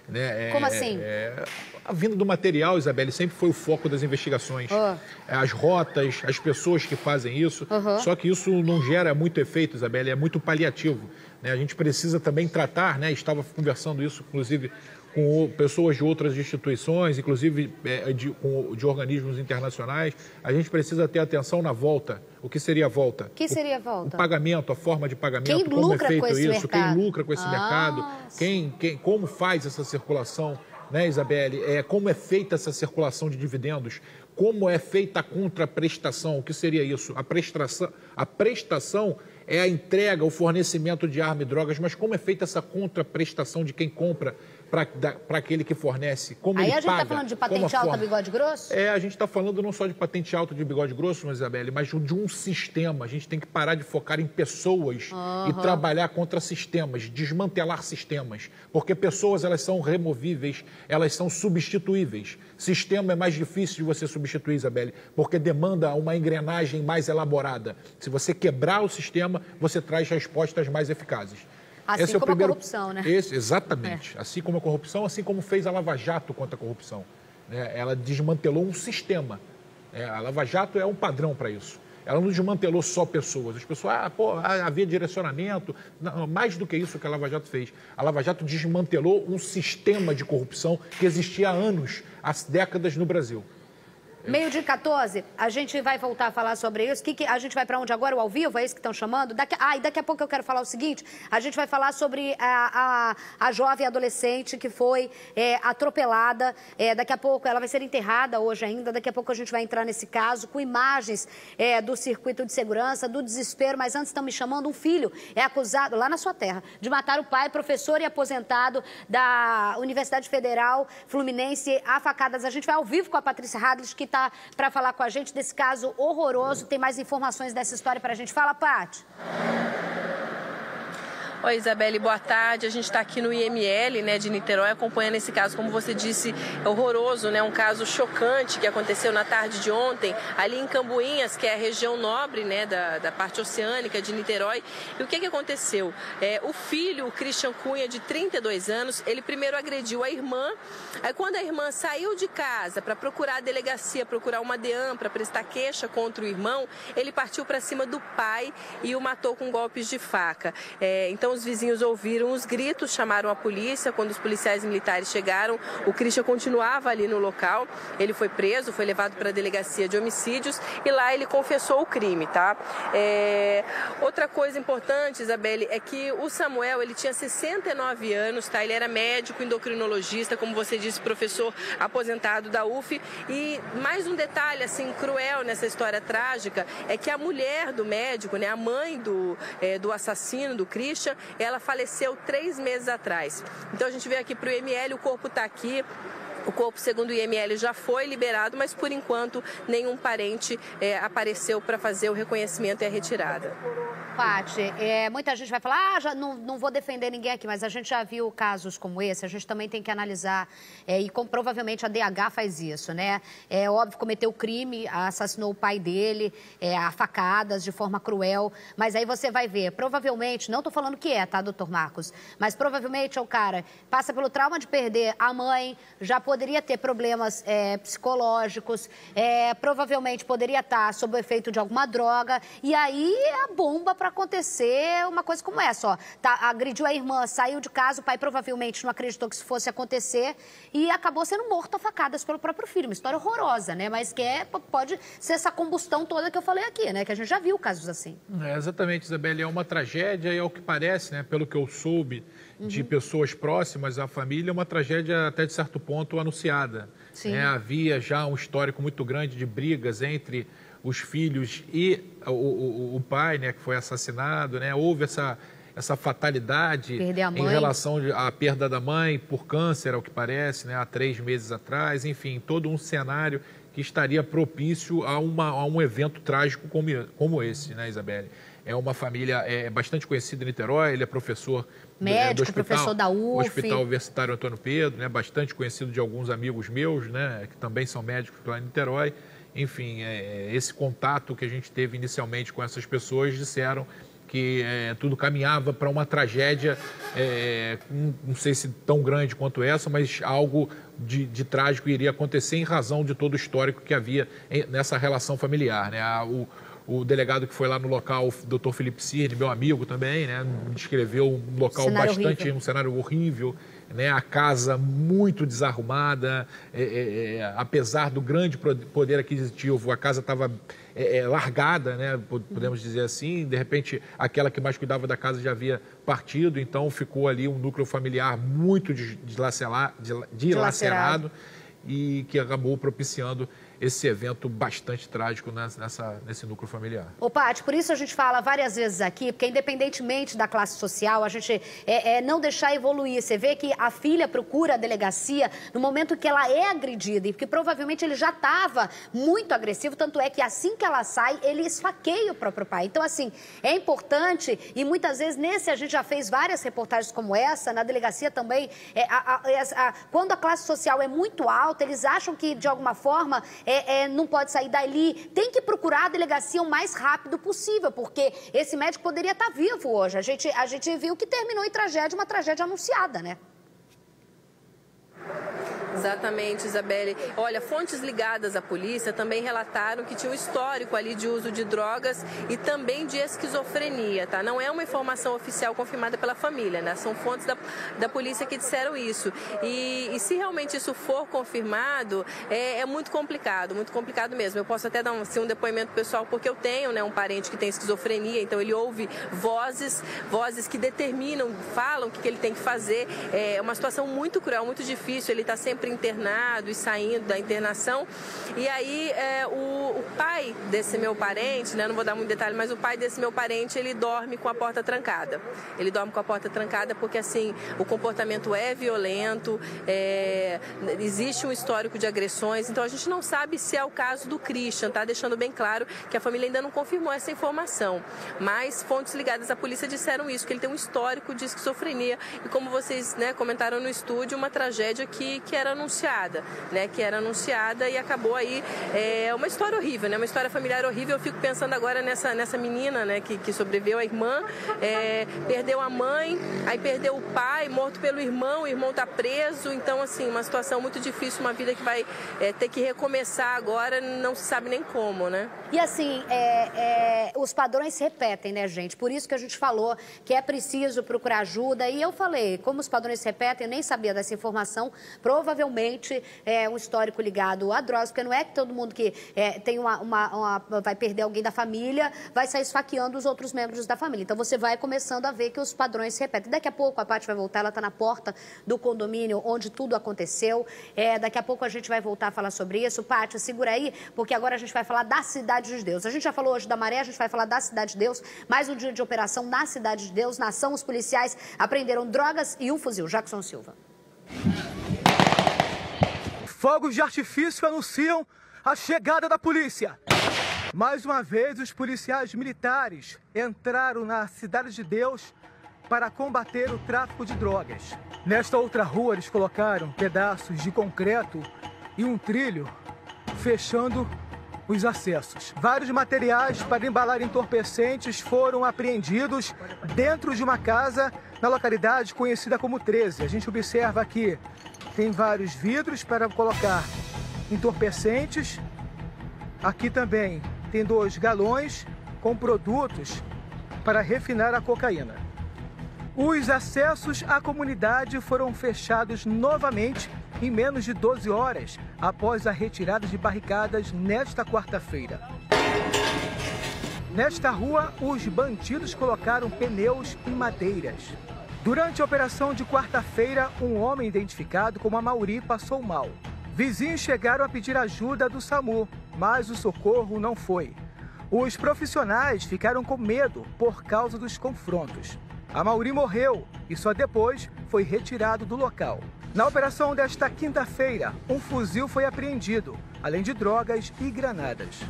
Né? Como é, assim? É, a vinda do material, Isabelle, sempre foi o foco das investigações. Oh. As rotas, as pessoas que fazem isso. Uhum. Só que isso não gera muito efeito, Isabelle, é muito paliativo. Né? A gente precisa também tratar, né? estava conversando isso, inclusive, com pessoas de outras instituições, inclusive é, de, de organismos internacionais. A gente precisa ter atenção na volta. O que seria a volta? O que seria a volta? O pagamento, a forma de pagamento, quem como é feito isso, mercado? quem lucra com esse ah, mercado, quem, quem, como faz essa circulação, né, Isabelle? É, como é feita essa circulação de dividendos? Como é feita a contraprestação? O que seria isso? A prestação, a prestação é a entrega, o fornecimento de arma e drogas, mas como é feita essa contraprestação de quem compra para aquele que fornece? Como Aí a gente está falando de patente alta, bigode grosso? É, a gente está falando não só de patente alta de bigode grosso, Isabelle, mas de um sistema. A gente tem que parar de focar em pessoas uhum. e trabalhar contra sistemas, desmantelar sistemas. Porque pessoas, elas são removíveis, elas são substituíveis. Sistema é mais difícil de você substituir, Isabelle, porque demanda uma engrenagem mais elaborada. Se você quebrar o sistema, você traz respostas mais eficazes. Assim Esse é o como primeiro... a corrupção, né? Esse, exatamente. É. Assim como a corrupção, assim como fez a Lava Jato contra a corrupção. Né? Ela desmantelou um sistema. É, a Lava Jato é um padrão para isso. Ela não desmantelou só pessoas. As pessoas, ah, pô, havia direcionamento. Não, mais do que isso que a Lava Jato fez. A Lava Jato desmantelou um sistema de corrupção que existia há anos, há décadas no Brasil. Meio de 14, a gente vai voltar a falar sobre isso. Que, que a gente vai para onde agora? O ao vivo? É isso que estão chamando? Daqui, ah, e daqui a pouco eu quero falar o seguinte: a gente vai falar sobre a, a, a jovem adolescente que foi é, atropelada. É, daqui a pouco ela vai ser enterrada hoje ainda. Daqui a pouco a gente vai entrar nesse caso com imagens é, do circuito de segurança, do desespero. Mas antes estão me chamando: um filho é acusado, lá na sua terra, de matar o pai, professor e aposentado da Universidade Federal Fluminense, a facadas. A gente vai ao vivo com a Patrícia Hadley, que está para falar com a gente desse caso horroroso. Tem mais informações dessa história para a gente. Fala, Paty. Oi, Isabelle, boa tarde. A gente está aqui no IML né, de Niterói acompanhando esse caso, como você disse, é horroroso, né? Um caso chocante que aconteceu na tarde de ontem, ali em Cambuinhas, que é a região nobre né, da, da parte oceânica de Niterói. E o que, que aconteceu? É, o filho, o Christian Cunha, de 32 anos, ele primeiro agrediu a irmã. Aí, quando a irmã saiu de casa para procurar a delegacia, procurar uma DEAN para prestar queixa contra o irmão, ele partiu para cima do pai e o matou com golpes de faca. É, então, os vizinhos ouviram os gritos, chamaram a polícia. Quando os policiais militares chegaram, o Christian continuava ali no local. Ele foi preso, foi levado para a delegacia de homicídios e lá ele confessou o crime, tá? É... Outra coisa importante, Isabelle, é que o Samuel, ele tinha 69 anos, tá? Ele era médico, endocrinologista, como você disse, professor aposentado da UF. E mais um detalhe, assim, cruel nessa história trágica, é que a mulher do médico, né, a mãe do, é, do assassino, do Christian, ela faleceu três meses atrás. Então a gente veio aqui para o IML, o corpo está aqui. O corpo, segundo o IML, já foi liberado, mas por enquanto nenhum parente é, apareceu para fazer o reconhecimento e a retirada. Paty, é, muita gente vai falar, ah, já não, não vou defender ninguém aqui, mas a gente já viu casos como esse, a gente também tem que analisar, é, e com, provavelmente a DH faz isso, né? É óbvio, cometeu crime, assassinou o pai dele, é, a facadas, de forma cruel, mas aí você vai ver, provavelmente, não estou falando que é, tá, doutor Marcos, mas provavelmente é o cara passa pelo trauma de perder a mãe, já poderia ter problemas é, psicológicos, é, provavelmente poderia estar sob o efeito de alguma droga, e aí é a bomba para acontecer uma coisa como essa, ó. Tá, agrediu a irmã, saiu de casa, o pai provavelmente não acreditou que isso fosse acontecer e acabou sendo morto a facadas pelo próprio filho. Uma história horrorosa, né? Mas que é, pode ser essa combustão toda que eu falei aqui, né? Que a gente já viu casos assim. É, exatamente, Isabelle. É uma tragédia e é o que parece, né? Pelo que eu soube de Uhum. pessoas próximas à família, é uma tragédia até de certo ponto anunciada. Né? havia já um histórico muito grande de brigas entre os filhos e o, o- o pai, né, que foi assassinado, né? Houve essa, essa fatalidade em relação à perda da mãe por câncer, ao que parece, né, há três meses atrás. Enfim, todo um cenário que estaria propício a, uma, a um evento trágico como, como esse, né, Isabelle? É uma família é, bastante conhecida em Niterói, ele é professor do- Médico, do hospital, professor da UF. Hospital Universitário Antônio Pedro, né, bastante conhecido de alguns amigos meus, né, que também são médicos lá em Niterói. Enfim, é, esse contato que a gente teve inicialmente com essas pessoas disseram que é, tudo caminhava para uma tragédia, é, não, sei se tão grande quanto essa, mas algo de, de trágico iria acontecer em razão de todo o histórico que havia nessa relação familiar. Né? O, o delegado que foi lá no local, o doutor Felipe Cirne, meu amigo também, né, descreveu um local Cenário bastante, horrível. um cenário horrível, né, a casa muito desarrumada, é, é, é, apesar do grande poder aquisitivo, a casa estava é, é, largada, né, po- podemos dizer assim, de repente aquela que mais cuidava da casa já havia partido, então ficou ali um núcleo familiar muito des- deslacela- dila- dilacerado. e que acabou propiciando esse evento bastante trágico nessa, nesse núcleo familiar. Ô, Paty, por isso a gente fala várias vezes aqui, porque independentemente da classe social, a gente é, é não deixar evoluir. Você vê que a filha procura a delegacia no momento que ela é agredida, e porque provavelmente ele já estava muito agressivo, tanto é que assim que ela sai, ele esfaqueia o próprio pai. Então, assim, é importante, e muitas vezes nesse a gente já fez várias reportagens como essa, na delegacia também, é, a- a- a- quando a classe social é muito alta, eles acham que de alguma forma é, é, não pode sair dali. Tem que procurar a delegacia o mais rápido possível, porque esse médico poderia estar vivo hoje. A gente, a gente viu que terminou em tragédia, uma tragédia anunciada, né? Exatamente, Isabelle. Olha, fontes ligadas à polícia também relataram que tinha um histórico ali de uso de drogas e também de esquizofrenia, tá? Não é uma informação oficial confirmada pela família, né? São fontes da, da polícia que disseram isso. E, e se realmente isso for confirmado, é, é muito complicado, muito complicado mesmo. Eu posso até dar um, assim, um depoimento pessoal, porque eu tenho né, um parente que tem esquizofrenia, então ele ouve vozes, vozes que determinam, falam o que, que ele tem que fazer. É uma situação muito cruel, muito difícil. Ele está sempre internado e saindo da internação. E aí é, o, o pai desse meu parente, né, não vou dar muito detalhe, mas o pai desse meu parente, ele dorme com a porta trancada. Ele dorme com a porta trancada porque assim o comportamento é violento, é, existe um histórico de agressões. Então a gente não sabe se é o caso do Christian, tá? Deixando bem claro que a família ainda não confirmou essa informação. Mas fontes ligadas à polícia disseram isso, que ele tem um histórico de esquizofrenia. E como vocês né, comentaram no estúdio, uma tragédia que, que era anunciada, né? Que era anunciada e acabou aí. É uma história horrível, né? Uma história familiar horrível. Eu fico pensando agora nessa, nessa menina, né? Que, que sobreviveu, a irmã, é, perdeu a mãe, aí perdeu o pai, morto pelo irmão, o irmão tá preso. Então, assim, uma situação muito difícil, uma vida que vai é, ter que recomeçar agora, não se sabe nem como, né? E assim, é, é, os padrões se repetem, né, gente? Por isso que a gente falou que é preciso procurar ajuda. E eu falei, como os padrões se repetem, eu nem sabia dessa informação. Provavelmente provavelmente é um histórico ligado a drogas, porque não é que todo mundo que é, tem uma, uma, uma, vai perder alguém da família vai sair esfaqueando os outros membros da família. Então você vai começando a ver que os padrões se repetem. Daqui a pouco a Paty vai voltar, ela está na porta do condomínio onde tudo aconteceu. É, daqui a pouco a gente vai voltar a falar sobre isso. Paty, segura aí, porque agora a gente vai falar da Cidade de Deus. A gente já falou hoje da Maré, a gente vai falar da Cidade de Deus. Mais um dia de operação na Cidade de Deus. Na ação, os policiais apreenderam drogas e um fuzil. Jackson Silva. Fogos de artifício anunciam a chegada da polícia. Mais uma vez, os policiais militares entraram na Cidade de Deus para combater o tráfico de drogas. Nesta outra rua, eles colocaram pedaços de concreto e um trilho fechando os acessos. Vários materiais para embalar entorpecentes foram apreendidos dentro de uma casa na localidade conhecida como 13. A gente observa aqui tem vários vidros para colocar entorpecentes. Aqui também tem dois galões com produtos para refinar a cocaína. Os acessos à comunidade foram fechados novamente em menos de 12 horas após a retirada de barricadas nesta quarta-feira. Nesta rua, os bandidos colocaram pneus e madeiras. Durante a operação de quarta-feira, um homem identificado como Amauri passou mal. Vizinhos chegaram a pedir ajuda do SAMU, mas o socorro não foi. Os profissionais ficaram com medo por causa dos confrontos. A Mauri morreu e só depois foi retirado do local. Na operação desta quinta-feira, um fuzil foi apreendido, além de drogas e granadas.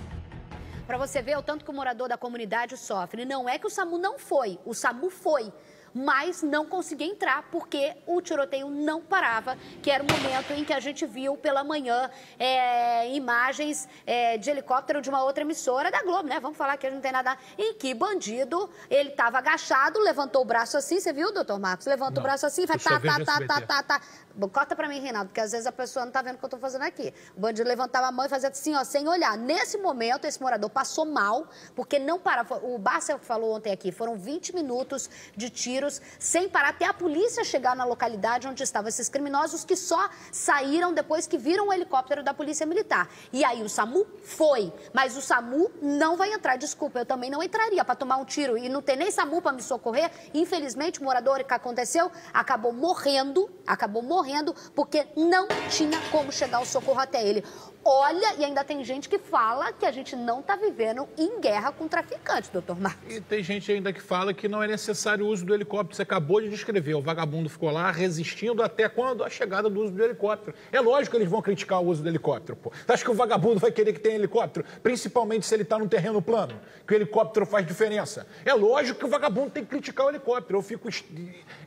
Para você ver o tanto que o morador da comunidade sofre. Não é que o SAMU não foi, o SAMU foi mas não conseguia entrar porque o tiroteio não parava, que era o momento em que a gente viu pela manhã é, imagens é, de helicóptero de uma outra emissora da Globo, né? Vamos falar que a gente não tem nada. Em que bandido, ele estava agachado, levantou o braço assim, você viu, doutor Marcos? Levanta não, o braço assim, vai tá, tá, tá, tá, tá, tá. Corta para mim, Reinaldo, porque às vezes a pessoa não está vendo o que eu estou fazendo aqui. O bandido levantava a mão e fazia assim, ó, sem olhar. Nesse momento, esse morador passou mal, porque não parava. O Barcel falou ontem aqui, foram 20 minutos de tiros sem parar até a polícia chegar na localidade onde estavam esses criminosos que só saíram depois que viram o helicóptero da Polícia Militar. E aí o SAMU foi, mas o SAMU não vai entrar. Desculpa, eu também não entraria para tomar um tiro e não ter nem SAMU para me socorrer. Infelizmente, o morador que aconteceu acabou morrendo, acabou morrendo porque não tinha como chegar o socorro até ele. Olha, e ainda tem gente que fala que a gente não está vivendo em guerra com traficantes, doutor Marcos. E tem gente ainda que fala que não é necessário o uso do helicóptero. Você acabou de descrever. O vagabundo ficou lá resistindo até quando a chegada do uso do helicóptero. É lógico que eles vão criticar o uso do helicóptero, pô. Você acha que o vagabundo vai querer que tenha helicóptero? Principalmente se ele está no terreno plano, que o helicóptero faz diferença. É lógico que o vagabundo tem que criticar o helicóptero. Eu fico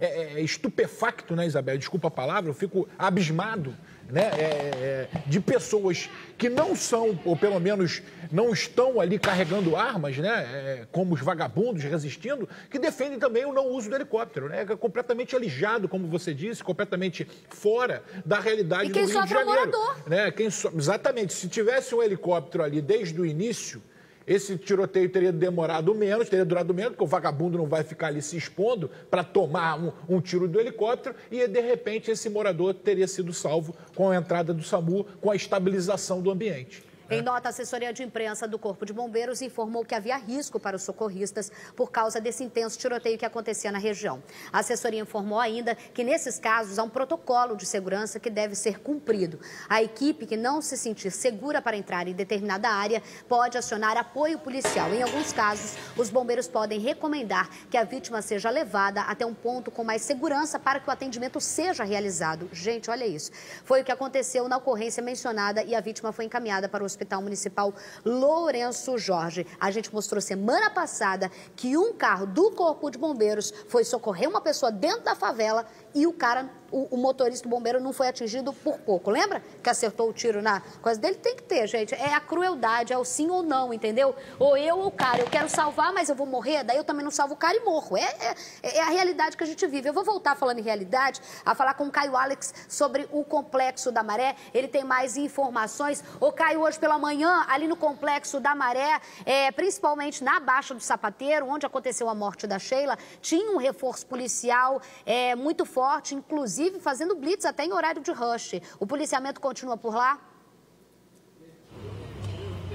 é, é, estupefacto, né, Isabel? Desculpa a palavra, eu fico abismado né, é, é, de pessoas que não são, ou pelo menos não estão ali carregando armas, né, é, como os vagabundos resistindo, que defendem também o não uso do helicóptero, né, é completamente alijado, como você disse, completamente fora da realidade do Rio de Janeiro. Morador. Né, quem so... Exatamente, se tivesse um helicóptero ali desde o início, esse tiroteio teria demorado menos, teria durado menos, porque o vagabundo não vai ficar ali se expondo para tomar um, um, tiro do helicóptero e, de repente, esse morador teria sido salvo com a entrada do SAMU, com a estabilização do ambiente. Em nota, a assessoria de imprensa do Corpo de Bombeiros informou que havia risco para os socorristas por causa desse intenso tiroteio que acontecia na região. A assessoria informou ainda que, nesses casos, há um protocolo de segurança que deve ser cumprido. A equipe que não se sentir segura para entrar em determinada área pode acionar apoio policial. Em alguns casos, os bombeiros podem recomendar que a vítima seja levada até um ponto com mais segurança para que o atendimento seja realizado. Gente, olha isso. Foi o que aconteceu na ocorrência mencionada e a vítima foi encaminhada para o Hospital Municipal Lourenço Jorge. A gente mostrou semana passada que um carro do Corpo de Bombeiros foi socorrer uma pessoa dentro da favela e o cara o, o, motorista bombeiro não foi atingido por pouco. Lembra que acertou o tiro na coisa dele? Tem que ter, gente. É a crueldade, é o sim ou não, entendeu? Ou eu ou o cara. Eu quero salvar, mas eu vou morrer, daí eu também não salvo o cara e morro. É, é, é a realidade que a gente vive. Eu vou voltar falando em realidade, a falar com o Caio Alex sobre o complexo da maré. Ele tem mais informações. O Caio, hoje pela manhã, ali no complexo da maré, é, principalmente na Baixa do Sapateiro, onde aconteceu a morte da Sheila, tinha um reforço policial é, muito forte inclusive fazendo blitz até em horário de rush. O policiamento continua por lá?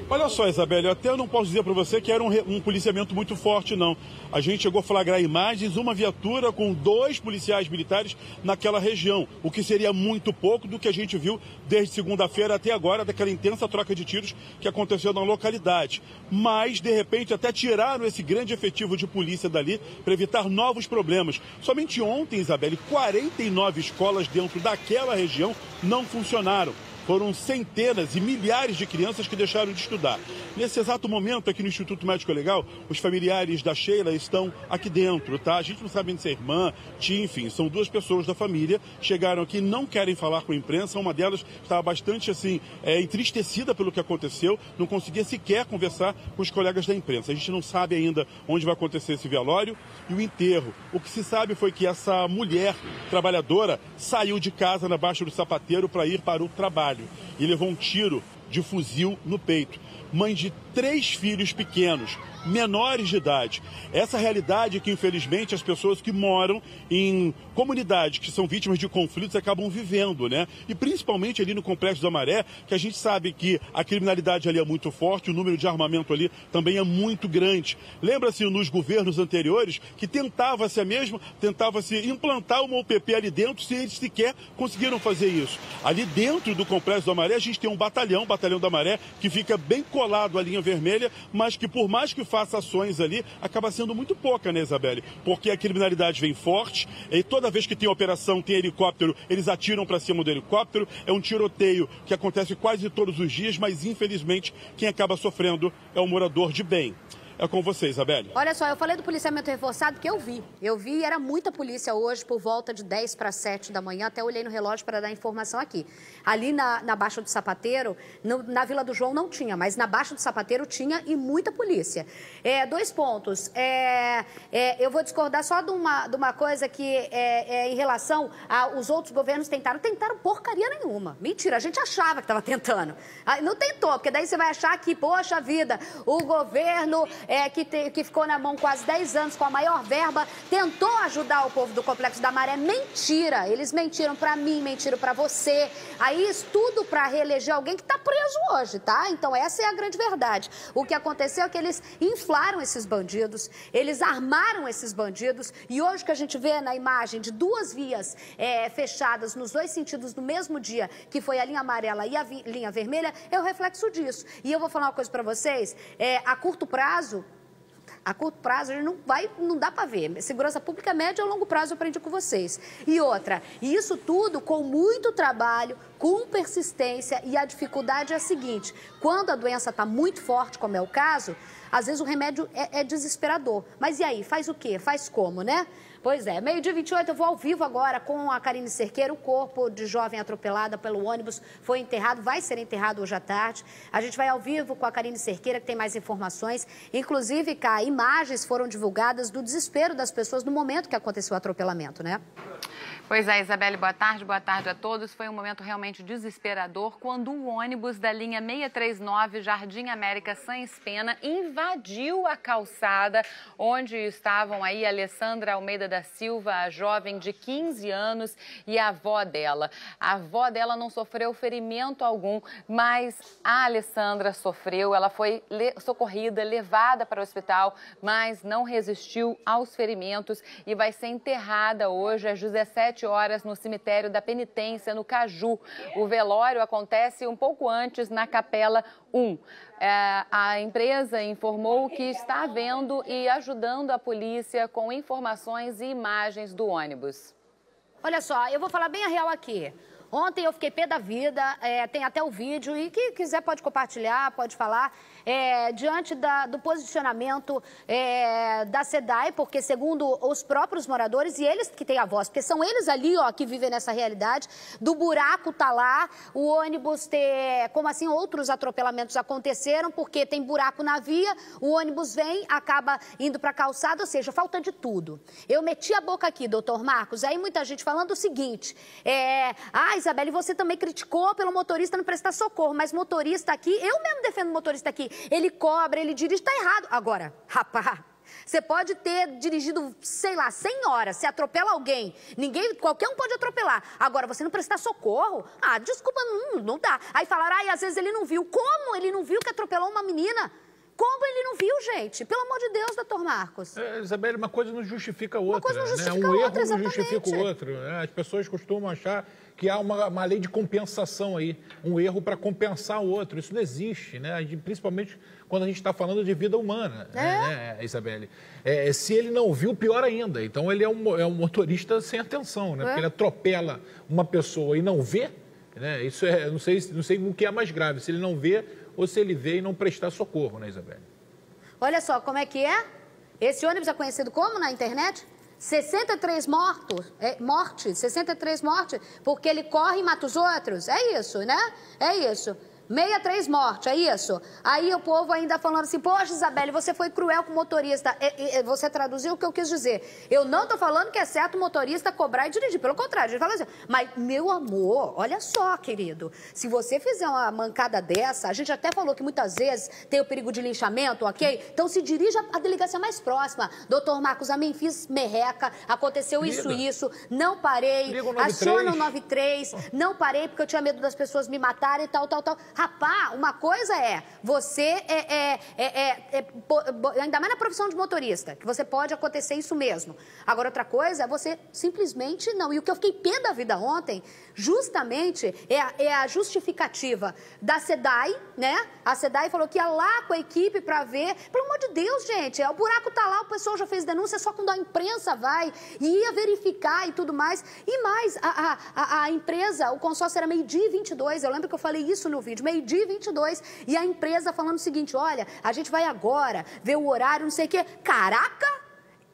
Olha só, Isabelle, eu até não posso dizer para você que era um, um, policiamento muito forte, não. A gente chegou a flagrar imagens, uma viatura com dois policiais militares naquela região, o que seria muito pouco do que a gente viu desde segunda-feira até agora, daquela intensa troca de tiros que aconteceu na localidade. Mas, de repente, até tiraram esse grande efetivo de polícia dali para evitar novos problemas. Somente ontem, Isabelle, 49 escolas dentro daquela região não funcionaram. Foram centenas e milhares de crianças que deixaram de estudar. Nesse exato momento, aqui no Instituto Médico Legal, os familiares da Sheila estão aqui dentro, tá? A gente não sabe se é irmã, tia, enfim, são duas pessoas da família. Chegaram aqui, não querem falar com a imprensa. Uma delas estava bastante, assim, é, entristecida pelo que aconteceu, não conseguia sequer conversar com os colegas da imprensa. A gente não sabe ainda onde vai acontecer esse velório e o enterro. O que se sabe foi que essa mulher trabalhadora saiu de casa na Baixa do Sapateiro para ir para o trabalho trabalho e levou um tiro de fuzil no peito. Mãe de três filhos pequenos, menores de idade. Essa realidade que, infelizmente, as pessoas que moram em comunidades que são vítimas de conflitos acabam vivendo, né? E principalmente ali no Complexo da Maré, que a gente sabe que a criminalidade ali é muito forte, o número de armamento ali também é muito grande. Lembra-se nos governos anteriores que tentava-se mesmo, tentava-se implantar uma UPP ali dentro, se eles sequer conseguiram fazer isso. Ali dentro do Complexo da Maré, a gente tem um batalhão, Batalhão da Maré, que fica bem colado à linha vermelha, mas que por mais que faça ações ali, acaba sendo muito pouca, né, Isabelle? Porque a criminalidade vem forte, e toda vez que tem operação, tem helicóptero, eles atiram para cima do helicóptero. É um tiroteio que acontece quase todos os dias, mas infelizmente quem acaba sofrendo é o morador de bem. É com você, Isabelle. Olha só, eu falei do policiamento reforçado que eu vi. Eu vi era muita polícia hoje, por volta de 10 para 7 da manhã. Até olhei no relógio para dar informação aqui. Ali na, na Baixa do Sapateiro, no, na Vila do João não tinha, mas na Baixa do Sapateiro tinha e muita polícia. É, dois pontos. É, é, eu vou discordar só de uma, de uma coisa que é, é em relação aos outros governos tentaram. Tentaram porcaria nenhuma. Mentira, a gente achava que estava tentando. Ah, não tentou, porque daí você vai achar que, poxa vida, o governo é, que, te, que ficou na mão quase 10 anos com a maior verba, tentou ajudar o povo do Complexo da Maré. Mentira! Eles mentiram para mim, mentiram para você. Aí isso tudo para reeleger alguém que está preso hoje, tá? Então essa é a grande verdade. O que aconteceu é que eles inflaram esses bandidos, eles armaram esses bandidos e hoje que a gente vê na imagem de duas vias é, fechadas nos dois sentidos no mesmo dia, que foi a linha amarela e a linha vermelha, é o reflexo disso. E eu vou falar uma coisa para vocês, é, a curto prazo a curto prazo a gente não vai, não dá para ver. Segurança pública média a longo prazo eu aprendi com vocês. E outra, isso tudo com muito trabalho, com persistência e a dificuldade é a seguinte: quando a doença está muito forte, como é o caso, às vezes o remédio é, é desesperador. Mas e aí, faz o quê? Faz como, né? Pois é, meio-dia 28, eu vou ao vivo agora com a Karine Cerqueira. O corpo de jovem atropelada pelo ônibus foi enterrado, vai ser enterrado hoje à tarde. A gente vai ao vivo com a Karine Cerqueira, que tem mais informações. Inclusive, cá, imagens foram divulgadas do desespero das pessoas no momento que aconteceu o atropelamento, né? Pois é, Isabelle, boa tarde, boa tarde a todos. Foi um momento realmente desesperador quando o ônibus da linha 639 Jardim América Sans Pena invadiu a calçada onde estavam aí Alessandra Almeida da Silva, a jovem de 15 anos, e a avó dela. A avó dela não sofreu ferimento algum, mas a Alessandra sofreu. Ela foi socorrida, levada para o hospital, mas não resistiu aos ferimentos e vai ser enterrada hoje às 17 17 horas no cemitério da Penitência, no Caju. O velório acontece um pouco antes na Capela 1. É, a empresa informou que está vendo e ajudando a polícia com informações e imagens do ônibus. Olha só, eu vou falar bem a real aqui. Ontem eu fiquei pé da vida, é, tem até o vídeo, e quem quiser pode compartilhar, pode falar é, diante da, do posicionamento é, da SEDAI, porque segundo os próprios moradores, e eles que têm a voz, porque são eles ali ó, que vivem nessa realidade, do buraco tá lá, o ônibus ter, como assim outros atropelamentos aconteceram, porque tem buraco na via, o ônibus vem, acaba indo para a calçada, ou seja, falta de tudo. Eu meti a boca aqui, doutor Marcos, aí muita gente falando o seguinte, é, ah, Isabelle, você também criticou pelo motorista não prestar socorro, mas motorista aqui, eu mesmo defendo motorista aqui, ele cobra, ele dirige, está errado. Agora, rapaz, Você pode ter dirigido, sei lá, 100 horas, se atropela alguém, ninguém, qualquer um pode atropelar. Agora, você não prestar socorro? Ah, desculpa, não, não dá. Aí falaram, ai, às vezes ele não viu. Como ele não viu que atropelou uma menina? Como ele não viu, gente? Pelo amor de Deus, doutor Marcos. É, Isabelle, uma coisa não justifica a outra. coisa não né? justifica Um a erro outra, não justifica o outro. né? As pessoas costumam achar que há uma, uma lei de compensação aí, um erro para compensar o outro. Isso não existe, né? Gente- Principalmente quando a gente está falando de vida humana, né, né, Isabelle? É, se ele não viu, pior ainda. Então ele é um, é um motorista sem atenção, né? É. Porque ele atropela uma pessoa e não vê, né? Isso é, não sei, não sei o que é mais grave, se ele não vê ou se ele vê e não prestar socorro, né, Isabelle? Olha só como é que é. Esse ônibus é conhecido como na internet? 63 mortos, é, mortes, 63 mortes, porque ele corre e mata os outros. É isso, né? É isso. 63 mortes, é isso. Aí o povo ainda falando assim, poxa, Isabelle, você foi cruel com o motorista. É, é, você traduziu o que eu quis dizer. Eu não tô falando que é certo o motorista cobrar e dirigir. Pelo contrário, a gente fala assim, mas, meu amor, olha só, querido. Se você fizer uma mancada dessa, a gente até falou que muitas vezes tem o perigo de linchamento, ok? Então se dirija à delegacia mais próxima. Doutor Marcos, a mim fiz merreca, aconteceu isso Liga. isso, não parei. Liga o 93. Aciona o 93, não parei porque eu tinha medo das pessoas me matarem e tal, tal, tal. Rapá, uma coisa é, você é, é, é, é- é ainda mais na profissão de motorista, que você pode acontecer isso mesmo. Agora, outra coisa é você simplesmente não. E o que eu fiquei pé da vida ontem, justamente, é a, é a justificativa da SEDAI, né? A SEDAI falou que ia lá com a equipe para ver. Pelo amor de Deus, gente, é, o buraco tá lá, o pessoal já fez denúncia, só quando a imprensa vai e ia verificar e tudo mais. E mais, a, a, a, a empresa, o consórcio era meio-dia e 22, eu lembro que eu falei isso no vídeo, meio-dia e 22, e a empresa falando o seguinte, olha, a gente vai agora ver o horário, não sei o quê. Caraca,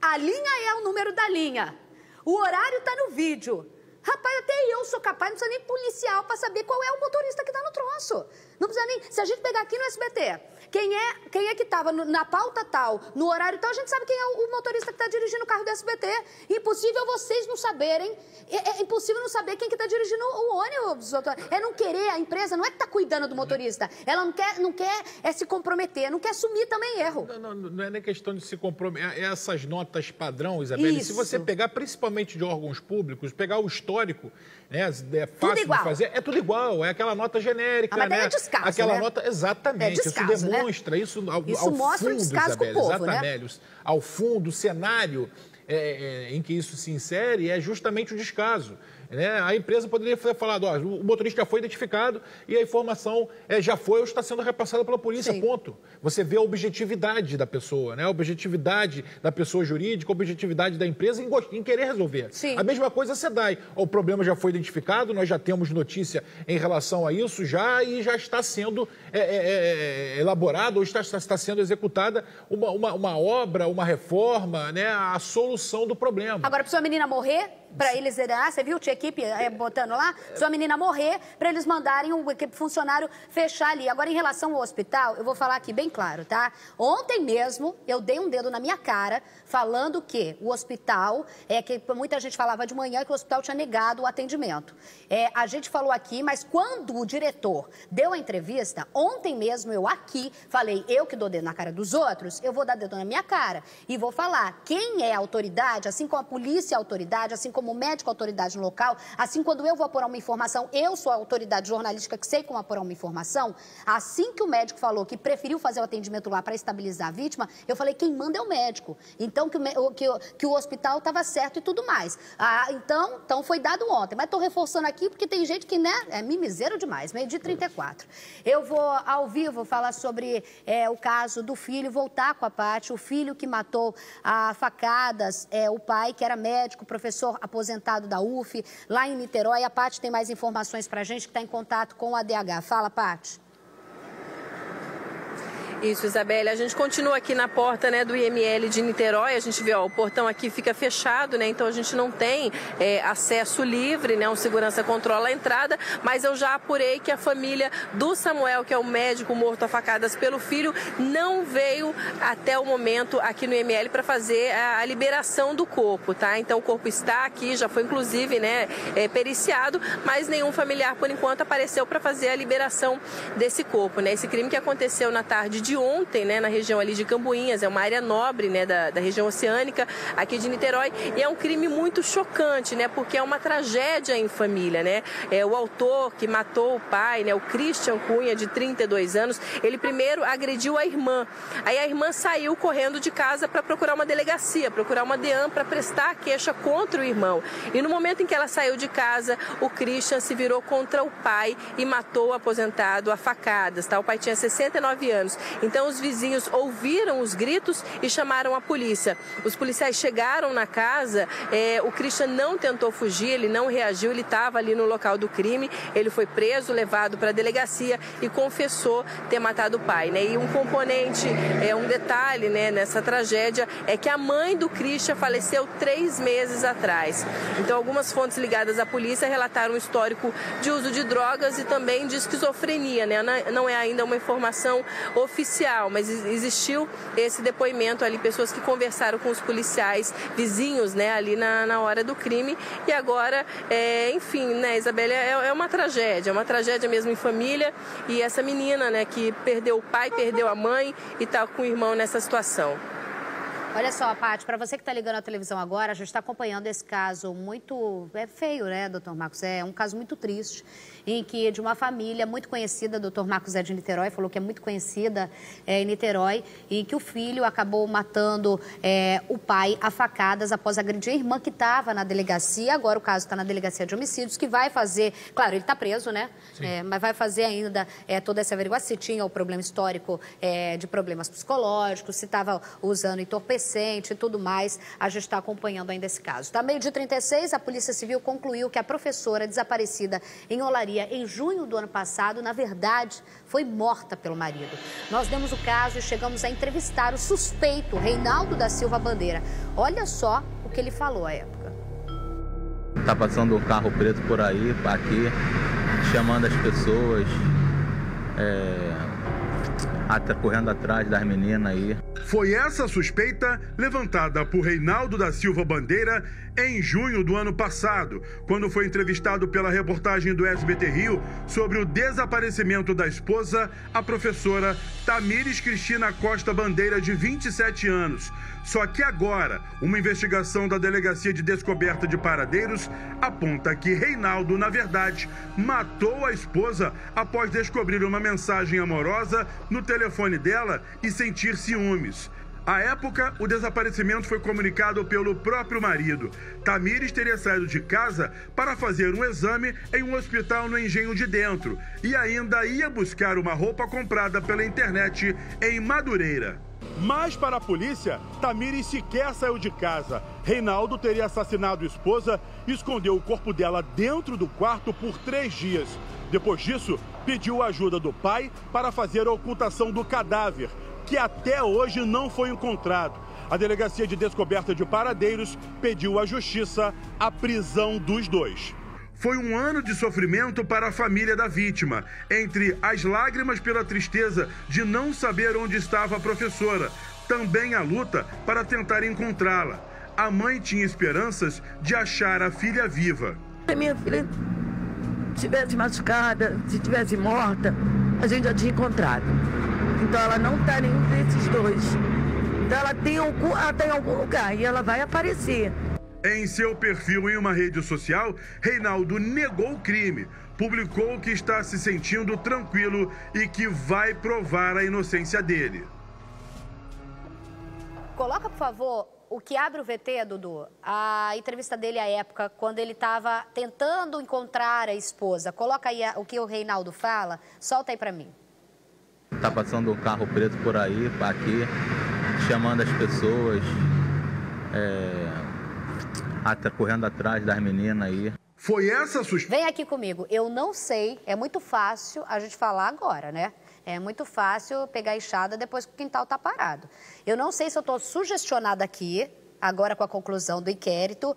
a linha é o número da linha. O horário tá no vídeo. Rapaz, até eu sou capaz, não precisa nem policial para saber qual é o motorista que tá no troço. Não precisa nem. Se a gente pegar aqui no SBT, quem é, quem é que estava na pauta tal, no horário tal, a gente sabe quem é o, motorista que está dirigindo o carro do SBT. Impossível vocês não saberem. É, é impossível não saber quem que está dirigindo o ônibus. doutor. É não querer, a empresa não é que está cuidando do motorista. Ela não quer, não quer é se comprometer, não quer assumir também erro. Não, não, não é nem questão de se comprometer. É Essas notas padrão, Isabelle, se você pegar principalmente de órgãos públicos, pegar o histórico, né? É fácil de fazer, é tudo igual, é aquela nota genérica, Ah, mas daí né? é descaso, aquela né? nota, exatamente. É descaso, isso né? demonstra, isso ao, Isso ao mostra o fundo, descaso com o povo, né? exatamente, ao fundo, o cenário é, é, em que isso se insere é justamente o descaso. Né? A empresa poderia ter falado, ó, o motorista já foi identificado e a informação é, já foi ou está sendo repassada pela polícia, ponto. Você vê a objetividade da pessoa, né? a objetividade da pessoa jurídica, a objetividade da empresa em, em querer resolver. A mesma coisa a SEDAI. O problema já foi identificado, nós já temos notícia em relação a isso já e já está sendo é, é, é, elaborado ou está, está sendo executada uma, uma, uma obra, uma reforma, né? a solução do problema. Agora, pra sua menina morrer, pra eles zerar, você viu? Tinha equipe é, botando lá, sua menina morrer, pra eles mandarem o funcionário fechar ali. Agora, em relação ao hospital, eu vou falar aqui bem claro, tá? Ontem mesmo, eu dei um dedo na minha cara, falando que o hospital, é que muita gente falava de manhã que o hospital tinha negado o atendimento. É, a gente falou aqui, mas quando o diretor deu a entrevista, ontem mesmo eu aqui falei, eu que dou dedo na cara dos outros, eu vou dar dedo na minha cara e vou falar quem é a autoridade, assim como a polícia é a autoridade, assim como o médico é a autoridade no local, assim quando eu vou apurar uma informação, eu sou a autoridade jornalística que sei como apurar uma informação, assim que o médico falou que preferiu fazer o atendimento lá para estabilizar a vítima, eu falei quem manda é o médico. Então que o, que, que o hospital estava certo e tudo mais. Ah, então, então foi dado ontem, mas estou reforçando aqui porque tem gente que, né, é mimiseiro demais, meio de 34. Eu vou ao vivo falar sobre é, o caso do filho, voltar com a parte, o filho que matou a facadas, é, o pai que era médico, professor aposentado da UF, lá em Niterói. A Paty tem mais informações pra gente que está em contato com a DH. Fala, Paty. Isso, Isabelle. A gente continua aqui na porta né, do IML de Niterói. A gente vê, ó, o portão aqui fica fechado, né? Então a gente não tem é, acesso livre, né? O segurança controla a entrada, mas eu já apurei que a família do Samuel, que é o médico morto a facadas pelo filho, não veio até o momento aqui no IML para fazer a, a liberação do corpo, tá? Então o corpo está aqui, já foi inclusive, né, é, periciado, mas nenhum familiar por enquanto apareceu para fazer a liberação desse corpo, né? Esse crime que aconteceu na tarde de de ontem, né, na região ali de Cambuinhas, é uma área nobre, né, da, da região oceânica aqui de Niterói, e é um crime muito chocante, né, porque é uma tragédia em família, né? É o autor que matou o pai, né, o Christian Cunha, de 32 anos, ele primeiro agrediu a irmã. Aí a irmã saiu correndo de casa para procurar uma delegacia, procurar uma DEAN para prestar queixa contra o irmão. E no momento em que ela saiu de casa, o Christian se virou contra o pai e matou o aposentado a facadas, tá? O pai tinha 69 anos. Então os vizinhos ouviram os gritos e chamaram a polícia. Os policiais chegaram na casa, é, o Christian não tentou fugir, ele não reagiu, ele estava ali no local do crime, ele foi preso, levado para a delegacia e confessou ter matado o pai, né? E um componente, é, um detalhe, né, nessa tragédia é que a mãe do Christian faleceu três meses atrás. Então algumas fontes ligadas à polícia relataram um histórico de uso de drogas e também de esquizofrenia, né? Não é ainda uma informação oficial, mas existiu esse depoimento ali, pessoas que conversaram com os policiais vizinhos, né, ali na, na hora do crime. E agora, é, enfim, né, Isabela, é, é uma tragédia, é uma tragédia mesmo em família. E essa menina, né, que perdeu o pai, perdeu a mãe e está com o irmão nessa situação. Olha só, Paty, para você que está ligando a televisão agora, a gente está acompanhando esse caso muito é feio, né, doutor Marcos? É um caso muito triste em que de uma família muito conhecida, doutor Marcos é de Niterói, falou que é muito conhecida é, em Niterói, e que o filho acabou matando é, o pai a facadas após agredir a irmã que estava na delegacia. Agora o caso está na delegacia de homicídios, que vai fazer, claro, ele está preso, né? É, mas vai fazer ainda é, toda essa averiguação se tinha o problema histórico é, de problemas psicológicos, se estava usando entorpecente e tudo mais. A gente está acompanhando ainda esse caso. Está meio de 36, a Polícia Civil concluiu que a professora desaparecida em Olaria em junho do ano passado, na verdade, foi morta pelo marido. Nós demos o caso e chegamos a entrevistar o suspeito, Reinaldo da Silva Bandeira. Olha só o que ele falou à época. Tá passando um carro preto por aí, aqui, chamando as pessoas, é, correndo atrás das meninas aí. Foi essa suspeita levantada por Reinaldo da Silva Bandeira em junho do ano passado, quando foi entrevistado pela reportagem do SBT Rio sobre o desaparecimento da esposa, a professora Tamires Cristina Costa Bandeira, de 27 anos. Só que agora, uma investigação da Delegacia de Descoberta de Paradeiros aponta que Reinaldo, na verdade, matou a esposa após descobrir uma mensagem amorosa no telefone dela e sentir ciúmes. À época, o desaparecimento foi comunicado pelo próprio marido. Tamires teria saído de casa para fazer um exame em um hospital no Engenho de Dentro e ainda ia buscar uma roupa comprada pela internet em Madureira. Mas para a polícia, Tamires sequer saiu de casa. Reinaldo teria assassinado a esposa e escondeu o corpo dela dentro do quarto por três dias. Depois disso, pediu a ajuda do pai para fazer a ocultação do cadáver que até hoje não foi encontrado. A Delegacia de Descoberta de Paradeiros pediu à Justiça a prisão dos dois. Foi um ano de sofrimento para a família da vítima, entre as lágrimas pela tristeza de não saber onde estava a professora, também a luta para tentar encontrá-la. A mãe tinha esperanças de achar a filha viva. Se minha filha tivesse machucada, se tivesse morta, a gente já tinha encontrado. Então ela não está nenhum desses dois. Então ela tem, algum, ela tem algum lugar e ela vai aparecer. Em seu perfil em uma rede social, Reinaldo negou o crime. Publicou que está se sentindo tranquilo e que vai provar a inocência dele. Coloca, por favor, o que abre o VT, Dudu, a entrevista dele à época, quando ele estava tentando encontrar a esposa. Coloca aí o que o Reinaldo fala, solta aí para mim. Tá passando um carro preto por aí, aqui, chamando as pessoas, é, correndo atrás das meninas aí. Foi essa suspeita? Vem aqui comigo. Eu não sei, é muito fácil a gente falar agora, né? É muito fácil pegar a enxada depois que o quintal tá parado. Eu não sei se eu estou sugestionada aqui, agora com a conclusão do inquérito,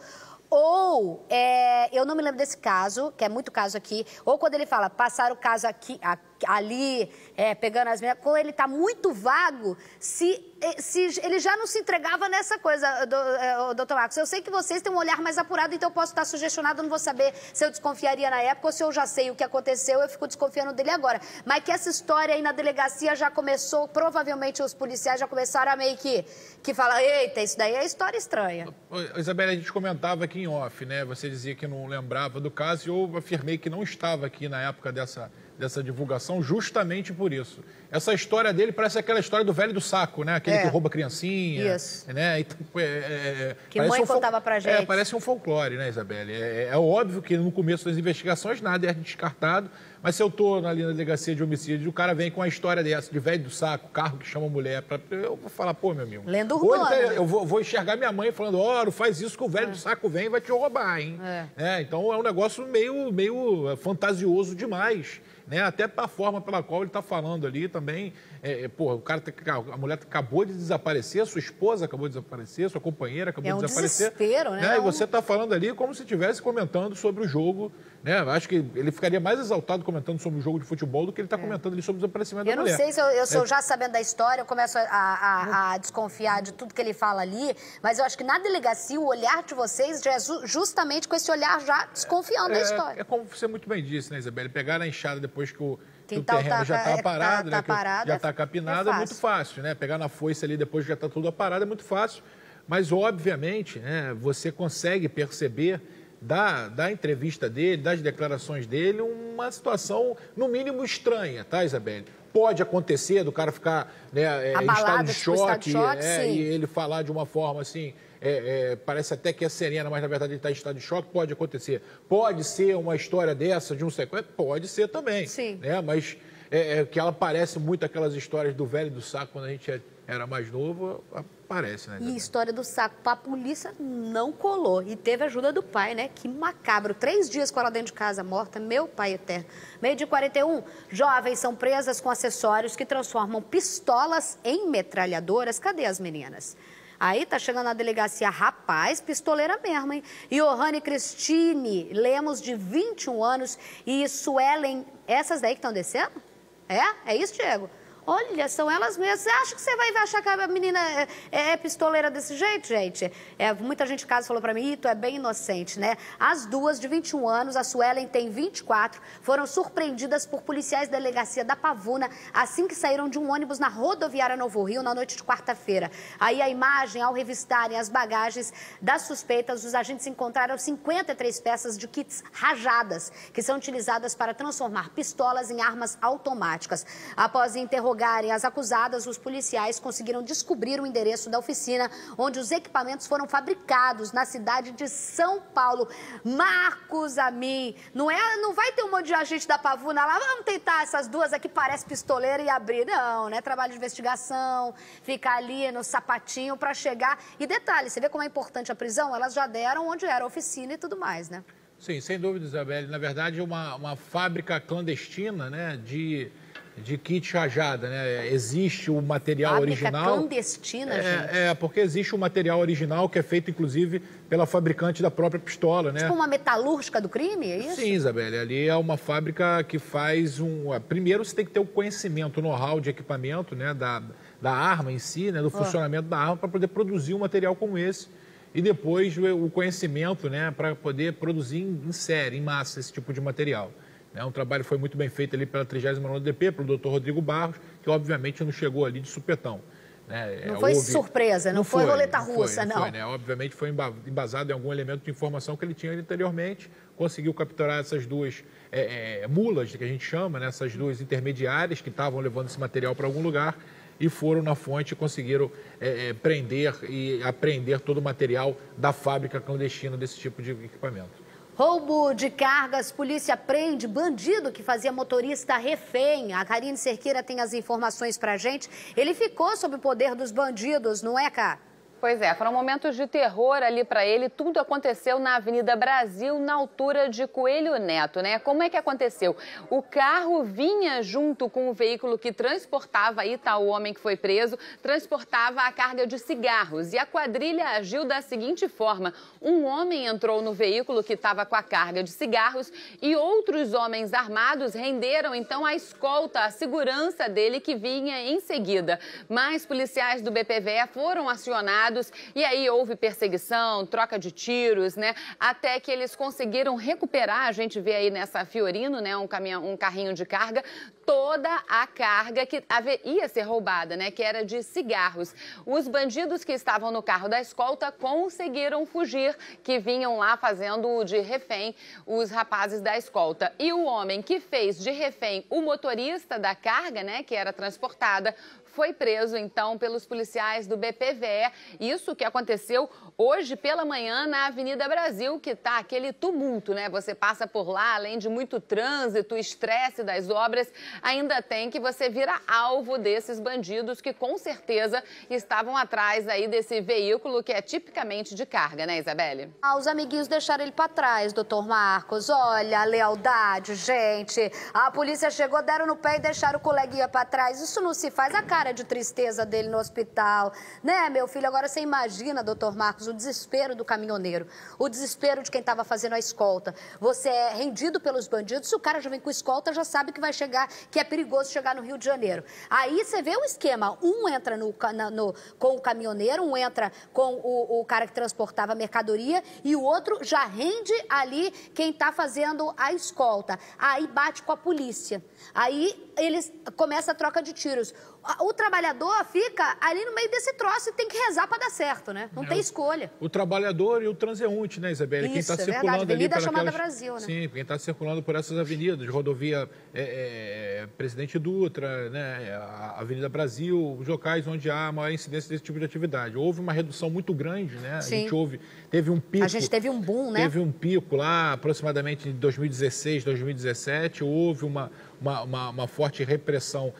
ou é, eu não me lembro desse caso, que é muito caso aqui, ou quando ele fala passar o caso aqui, aqui ali é, pegando as meninas, quando ele está muito vago, se, eh, se ele já não se entregava nessa coisa, do, é, doutor Marcos. Eu sei que vocês têm um olhar mais apurado, então eu posso estar sugestionado, não vou saber se eu desconfiaria na época ou se eu já sei o que aconteceu, eu fico desconfiando dele agora. Mas que essa história aí na delegacia já começou, provavelmente os policiais já começaram a meio que, que falar, eita, isso daí é história estranha. Isabela, a gente comentava aqui em off, né? Você dizia que não lembrava do caso e eu afirmei que não estava aqui na época dessa dessa divulgação justamente por isso. Essa história dele parece aquela história do velho do saco, né? Aquele é. que rouba criancinha. Isso. Né? Então, é, é, que mãe um contava pra gente. É, parece um folclore, né, Isabelle? É, é, óbvio que no começo das investigações nada é descartado, mas se eu ali na delegacia de homicídio, o cara vem com a história dessa, de velho do saco, carro que chama mulher, pra, eu vou falar, pô, meu amigo. Lendo urbana. Tá? Eu vou, vou, enxergar minha mãe falando, ó, oh, faz isso que o velho é. do saco vem e vai te roubar, hein? É. então é um negócio meio, meio fantasioso demais né? Até para a forma pela qual ele está falando ali também. É, é, porra, o cara, tá, a mulher acabou de desaparecer, sua esposa acabou de desaparecer, sua companheira acabou é um de desaparecer. Desespero, né? né? E você está falando ali como se estivesse comentando sobre o jogo. Né? Acho que ele ficaria mais exaltado comentando sobre o jogo de futebol do que ele está é. comentando ali sobre o desaparecimento eu da mulher. Eu não sei se eu, eu sou é. já sabendo da história, eu começo a, a, a, desconfiar de tudo que ele fala ali, mas eu acho que na delegacia o olhar de vocês já é justamente com esse olhar já desconfiando da história. É como você muito bem disse, né, Isabelle? Pegar a enxada depois que o que o terreno tá, já está é, parado, tá, né? Tá parado, já está é capinado, é, é, muito fácil, né? Pegar na foice ali depois que já está tudo aparado é muito fácil. Mas, obviamente, né, você consegue perceber da, da entrevista dele, das declarações dele, uma situação, no mínimo, estranha, tá, Isabelle? Pode acontecer do cara ficar né, em estado de choque, estado de choque é, e ele falar de uma forma assim é, é, parece até que é serena, mas na verdade ele está em estado de choque, pode acontecer. Pode ser uma história dessa, de um sequestro? Pode ser também. Sim. Né? Mas é, é, que ela parece muito aquelas histórias do velho do saco quando a gente é, era mais novo, parece, né? E história do saco para a polícia não colou. E teve ajuda do pai, né? Que macabro. Três dias com ela dentro de casa morta, meu pai eterno. Meio de 41, jovens são presas com acessórios que transformam pistolas em metralhadoras. Cadê as meninas? Aí tá chegando na delegacia, rapaz, pistoleira mesmo, hein? Johanne Cristine Lemos, de 21 anos, e Suelen, essas daí que estão descendo? É? É isso, Diego? Olha, são elas mesmas. Você acha que você vai achar que a menina é, é, é pistoleira desse jeito, gente? É, muita gente em casa falou para mim, tu é bem inocente, né? As duas, de 21 anos, a Suelen tem 24, foram surpreendidas por policiais da delegacia da Pavuna assim que saíram de um ônibus na rodoviária Novo Rio na noite de quarta-feira. Aí a imagem, ao revistarem as bagagens das suspeitas, os agentes encontraram 53 peças de kits rajadas, que são utilizadas para transformar pistolas em armas automáticas. Após interrogar interrogarem as acusadas, os policiais conseguiram descobrir o endereço da oficina onde os equipamentos foram fabricados na cidade de São Paulo. Marcos Amin, não é, não vai ter um monte de agente da Pavuna lá, vamos tentar essas duas aqui parece pistoleira e abrir. Não, né? Trabalho de investigação, ficar ali no sapatinho para chegar. E detalhe, você vê como é importante a prisão? Elas já deram onde era a oficina e tudo mais, né? Sim, sem dúvida, Isabelle. Na verdade, é uma, uma fábrica clandestina né, de de kit rajada, né? Existe o material Fábrica original. clandestina, é, gente. É, porque existe o material original que é feito, inclusive, pela fabricante da própria pistola, né? Tipo uma metalúrgica do crime, é isso? Sim, Isabelle. Ali é uma fábrica que faz um. Primeiro você tem que ter o conhecimento, o know-how de equipamento, né? Da, da arma em si, né? Do funcionamento oh. da arma, para poder produzir um material como esse. E depois o conhecimento, né? Para poder produzir em série, em massa, esse tipo de material. Né? Um trabalho foi muito bem feito ali pela 39 DP, pelo doutor Rodrigo Barros, que obviamente não chegou ali de supetão. Né? Não foi Houve... surpresa, não, não foi, roleta russa, foi, não. Foi, né? Obviamente foi embasado em algum elemento de informação que ele tinha anteriormente, conseguiu capturar essas duas é, é, mulas, que a gente chama, né? essas duas intermediárias que estavam levando esse material para algum lugar e foram na fonte e conseguiram é, é prender e apreender todo o material da fábrica clandestina desse tipo de equipamento. Roubo de cargas, polícia prende bandido que fazia motorista refém. A Karine Cerqueira tem as informações pra gente. Ele ficou sob o poder dos bandidos, não é, Cá? Pois é, foram momentos de terror ali para ele. Tudo aconteceu na Avenida Brasil, na altura de Coelho Neto, né? Como é que aconteceu? O carro vinha junto com o veículo que transportava aí, tá o homem que foi preso, transportava a carga de cigarros. E a quadrilha agiu da seguinte forma: um homem entrou no veículo que estava com a carga de cigarros e outros homens armados renderam então a escolta, a segurança dele que vinha em seguida. Mais policiais do BPVE foram acionados e aí houve perseguição, troca de tiros, né? Até que eles conseguiram recuperar, a gente vê aí nessa Fiorino, né, um caminhão, um carrinho de carga, toda a carga que ia ser roubada, né, que era de cigarros. Os bandidos que estavam no carro da escolta conseguiram fugir, que vinham lá fazendo de refém os rapazes da escolta. E o homem que fez de refém o motorista da carga, né, que era transportada, foi preso então pelos policiais do BPVE. Isso que aconteceu hoje pela manhã na Avenida Brasil, que está aquele tumulto, né? Você passa por lá, além de muito trânsito, estresse das obras, ainda tem que você vira alvo desses bandidos que com certeza estavam atrás aí desse veículo que é tipicamente de carga, né, Isabelle? Ah, os amiguinhos deixaram ele para trás, doutor Marcos. Olha a lealdade, gente. A polícia chegou, deram no pé e deixaram o coleguinha para trás. Isso não se faz a cara de tristeza dele no hospital, né, meu filho? Agora você imagina, doutor Marcos, o desespero do caminhoneiro, o desespero de quem estava fazendo a escolta. Você é rendido pelos bandidos, se o cara já vem com escolta, já sabe que vai chegar, que é perigoso chegar no Rio de Janeiro. Aí você vê o esquema: um entra no, no, com o caminhoneiro, um entra com o, o cara que transportava a mercadoria e o outro já rende ali quem está fazendo a escolta. Aí bate com a polícia. Aí eles começa a troca de tiros. O trabalhador fica ali no meio desse troço e tem que rezar para dar certo, né? Não é, tem escolha. O trabalhor e o transeunte, né, Isabelle? Isso, quem está é circulando verdade. Avenida ali chamada aquelas... Brasil, né? Sim, quem está circulando por essas avenidas, rodovia é, é, Presidente Dutra, né, Avenida Brasil, os locais onde há maior incidência desse tipo de atividade. Houve uma redução muito grande, né? Sim. A gente houve, teve um pico. A gente teve um boom, né? Teve um pico lá, aproximadamente em 2016, 2017, houve uma, uma, uma, uma forte repressão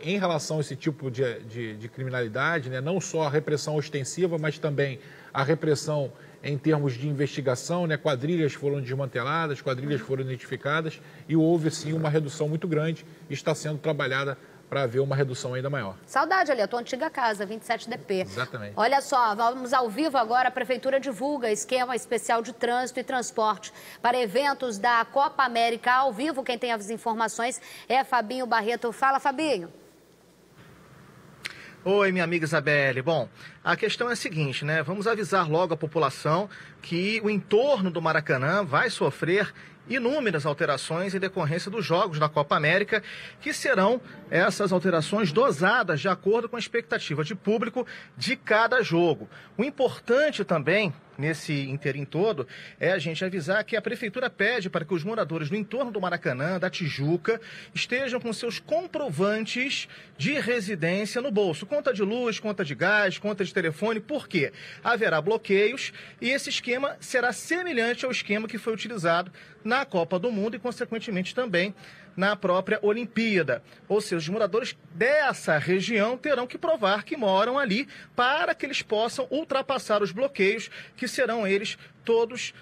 em relação a esse tipo de, de, de, criminalidade, né, não só a repressão ostensiva, mas também a repressão em termos de investigação, né, quadrilhas foram desmanteladas, quadrilhas foram identificadas e houve sim uma redução muito grande e está sendo trabalhada para haver uma redução ainda maior. Saudade ali, a tua antiga casa, 27DP. Exatamente. Olha só, vamos ao vivo agora. A Prefeitura divulga esquema especial de trânsito e transporte para eventos da Copa América ao vivo. Quem tem as informações é Fabinho Barreto. Fala, Fabinho. Oi, minha amiga Isabelle. Bom, a questão é a seguinte, né? Vamos avisar logo a população que o entorno do Maracanã vai sofrer inúmeras alterações em decorrência dos jogos da Copa América, que serão essas alterações dosadas de acordo com a expectativa de público de cada jogo. O importante também nesse interim todo é a gente avisar que a prefeitura pede para que os moradores do entorno do Maracanã, da Tijuca, estejam com seus comprovantes de residência no bolso, conta de luz, conta de gás, conta de telefone, porque haverá bloqueios e esse esquema será semelhante ao esquema que foi utilizado na Copa do Mundo e consequentemente também na própria Olimpíada. Ou seja, os moradores dessa região terão que provar que moram ali para que eles possam ultrapassar os bloqueios, que serão eles todos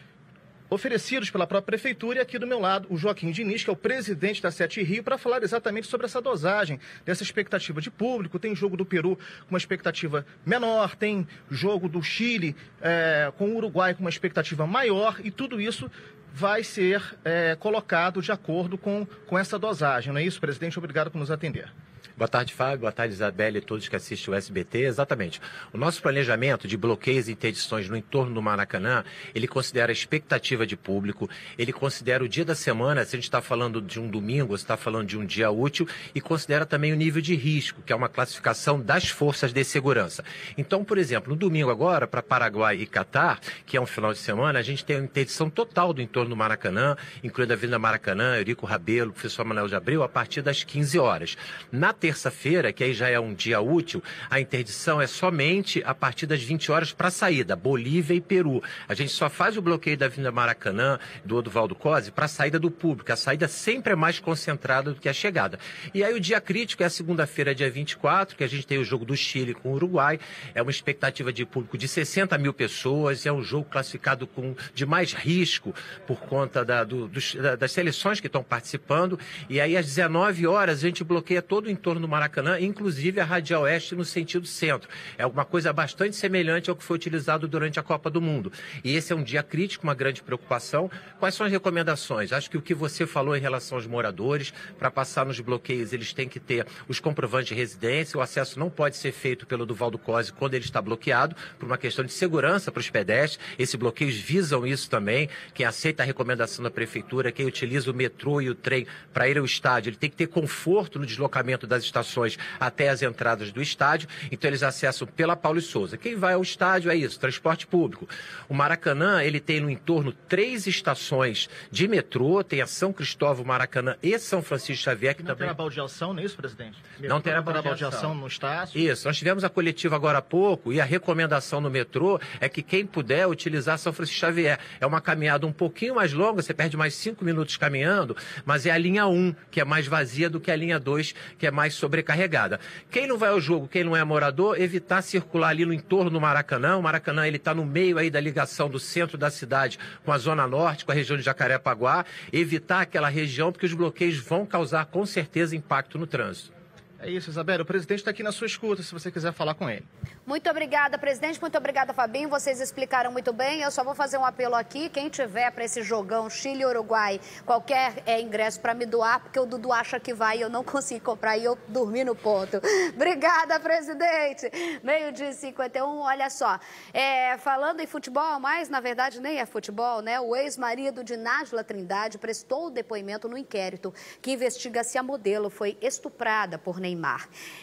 oferecidos pela própria prefeitura e aqui do meu lado o Joaquim Diniz, que é o presidente da Sete Rio, para falar exatamente sobre essa dosagem, dessa expectativa de público. Tem jogo do Peru com uma expectativa menor, tem jogo do Chile é, com o Uruguai com uma expectativa maior e tudo isso vai ser é, colocado de acordo com, com essa dosagem. Não é isso, presidente? Obrigado por nos atender. Boa tarde, Fábio. Boa tarde, Isabelle e todos que assistem o SBT. Exatamente. O nosso planejamento de bloqueios e interdições no entorno do Maracanã, ele considera a expectativa de público, ele considera o dia da semana, se a gente está falando de um domingo, se está falando de um dia útil, e considera também o nível de risco, que é uma classificação das forças de segurança. Então, por exemplo, no domingo agora, para Paraguai e Catar, que é um final de semana, a gente tem uma interdição total do entorno do Maracanã, incluindo a Avenida Maracanã, Eurico Rabelo, professor Manuel de Abreu, a partir das 15 horas. Na terça-feira, que aí já é um dia útil, a interdição é somente a partir das 20 horas para a saída, Bolívia e Peru. A gente só faz o bloqueio da Avenida Maracanã, do Oduvaldo Cosi, para a saída do público. A saída sempre é mais concentrada do que a chegada. E aí o dia crítico é a segunda-feira, dia 24, que a gente tem o jogo do Chile com o Uruguai. É uma expectativa de público de 60 mil pessoas. É um jogo classificado com, de mais risco por conta da, do, dos, da, das seleções que estão participando. E aí, às 19 horas, a gente bloqueia todo o entorno do Maracanã, inclusive a Radial Oeste no sentido centro. É alguma coisa bastante semelhante ao que foi utilizado durante a Copa do Mundo. E esse é um dia crítico, uma grande preocupação. Quais são as recomendações? Acho que o que você falou em relação aos moradores, para passar nos bloqueios, eles têm que ter os comprovantes de residência. O acesso não pode ser feito pelo Duvaldo Cosi quando ele está bloqueado, por uma questão de segurança para os pedestres. Esses bloqueios visam isso também. Quem aceita a recomendação da prefeitura, quem utiliza o metrô e o trem para ir ao estádio, ele tem que ter conforto no deslocamento das estações até as entradas do estádio. Então eles acessam pela Paulo e Souza. Quem vai ao estádio é isso, transporte público. O Maracanã, ele tem no entorno três estações de metrô, tem a São Cristóvão, Maracanã e São Francisco Xavier, que não também... terá baldeação, não é isso, presidente? Não terá baldeação. baldeação no estádio? Isso, nós tivemos a coletiva agora há pouco e a recomendação no metrô é que quem puder utilizar São Francisco Xavier. É uma caminhada um pouquinho mais longa, você perde mais cinco minutos caminhando, mas é a linha 1, que é mais vazia do que a linha 2, que é mais sobrecarregada. Quem não vai ao jogo, quem não é morador, evitar circular ali no entorno do Maracanã. O Maracanã ele está no meio aí da ligação do centro da cidade com a zona norte, com a região de Jacarepaguá. Evitar aquela região, porque os bloqueios vão causar com certeza impacto no trânsito. É isso, Isabela. O presidente está aqui na sua escuta, se você quiser falar com ele. Muito obrigada, presidente. Muito obrigada, Fabinho. Vocês explicaram muito bem. Eu só vou fazer um apelo aqui. Quem tiver para esse jogão Chile-Uruguai, qualquer é, ingresso para me doar, porque o Dudu acha que vai e eu não consigo comprar e eu dormi no ponto. Obrigada, presidente. Meio-dia 51, olha só. É, falando em futebol, mas na verdade nem é futebol, né? O ex-marido de Nájila Trindade prestou depoimento no inquérito que investiga se a modelo foi estuprada por Neymar.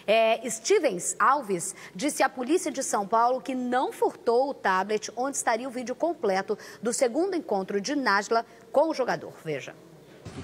É, Stevens Alves disse à polícia de São Paulo que não furtou o tablet onde estaria o vídeo completo do segundo encontro de Nájila com o jogador. Veja.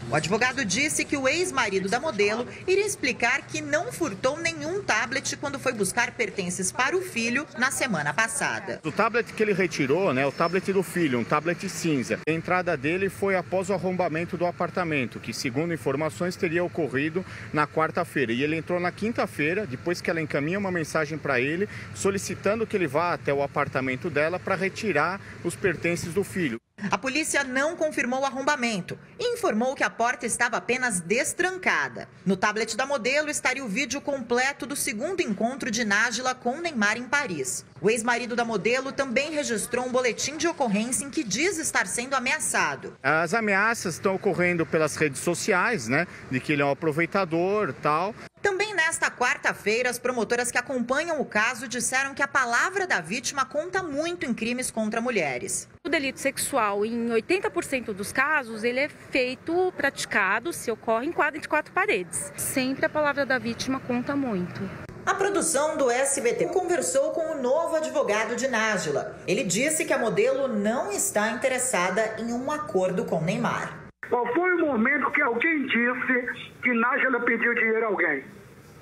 O advogado disse que o ex-marido da modelo iria explicar que não furtou nenhum tablet quando foi buscar pertences para o filho na semana passada. O tablet que ele retirou, né, o tablet do filho, um tablet cinza. A entrada dele foi após o arrombamento do apartamento, que segundo informações teria ocorrido na quarta-feira. E ele entrou na quinta-feira, depois que ela encaminha uma mensagem para ele, solicitando que ele vá até o apartamento dela para retirar os pertences do filho. A polícia não confirmou o arrombamento e informou que a porta estava apenas destrancada. No tablet da modelo estaria o vídeo completo do segundo encontro de Nájila com Neymar em Paris. O ex-marido da modelo também registrou um boletim de ocorrência em que diz estar sendo ameaçado. As ameaças estão ocorrendo pelas redes sociais, né? De que ele é um aproveitador tal. Também nesta quarta-feira, as promotoras que acompanham o caso disseram que a palavra da vítima conta muito em crimes contra mulheres. O delito sexual, em 80% dos casos, ele é feito, praticado, se ocorre em quadro de quatro paredes. Sempre a palavra da vítima conta muito. A produção do SBT conversou com o novo advogado de Nájila. Ele disse que a modelo não está interessada em um acordo com Neymar. Qual foi o momento que alguém disse que Nájila pediu dinheiro a alguém?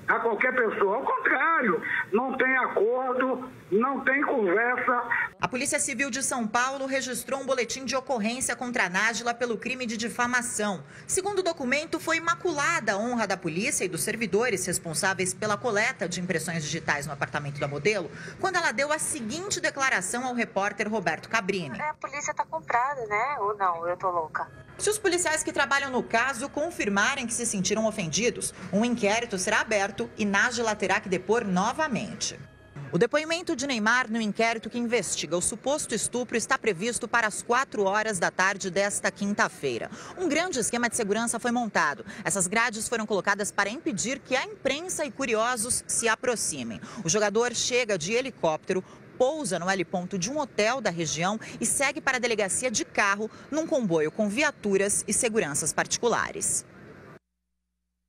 A qualquer pessoa. Ao contrário, não tem acordo, não tem conversa. A Polícia Civil de São Paulo registrou um boletim de ocorrência contra a Nájila pelo crime de difamação. Segundo o documento, foi imaculada a honra da polícia e dos servidores responsáveis pela coleta de impressões digitais no apartamento da modelo, quando ela deu a seguinte declaração ao repórter Roberto Cabrini. A polícia tá comprada, né? Ou não? Eu tô louca. Se os policiais que trabalham no caso confirmarem que se sentiram ofendidos, um inquérito será aberto e Nájila terá que depor novamente. O depoimento de Neymar no inquérito que investiga o suposto estupro está previsto para as 4 horas da tarde desta quinta-feira. Um grande esquema de segurança foi montado. Essas grades foram colocadas para impedir que a imprensa e curiosos se aproximem. O jogador chega de helicóptero, pousa no heliponto de um hotel da região e segue para a delegacia de carro num comboio com viaturas e seguranças particulares.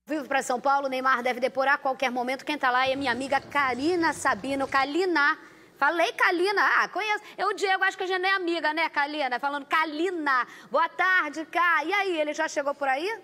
Vivo para São Paulo, Neymar deve depor a qualquer momento. Quem está lá é minha amiga Karina Sabino. Kalina, falei Kalina, ah, conheço. Eu, Diego, acho que a gente nem é amiga, né, Kalina? Falando Kalina. Boa tarde, Cá. E aí, ele já chegou por aí?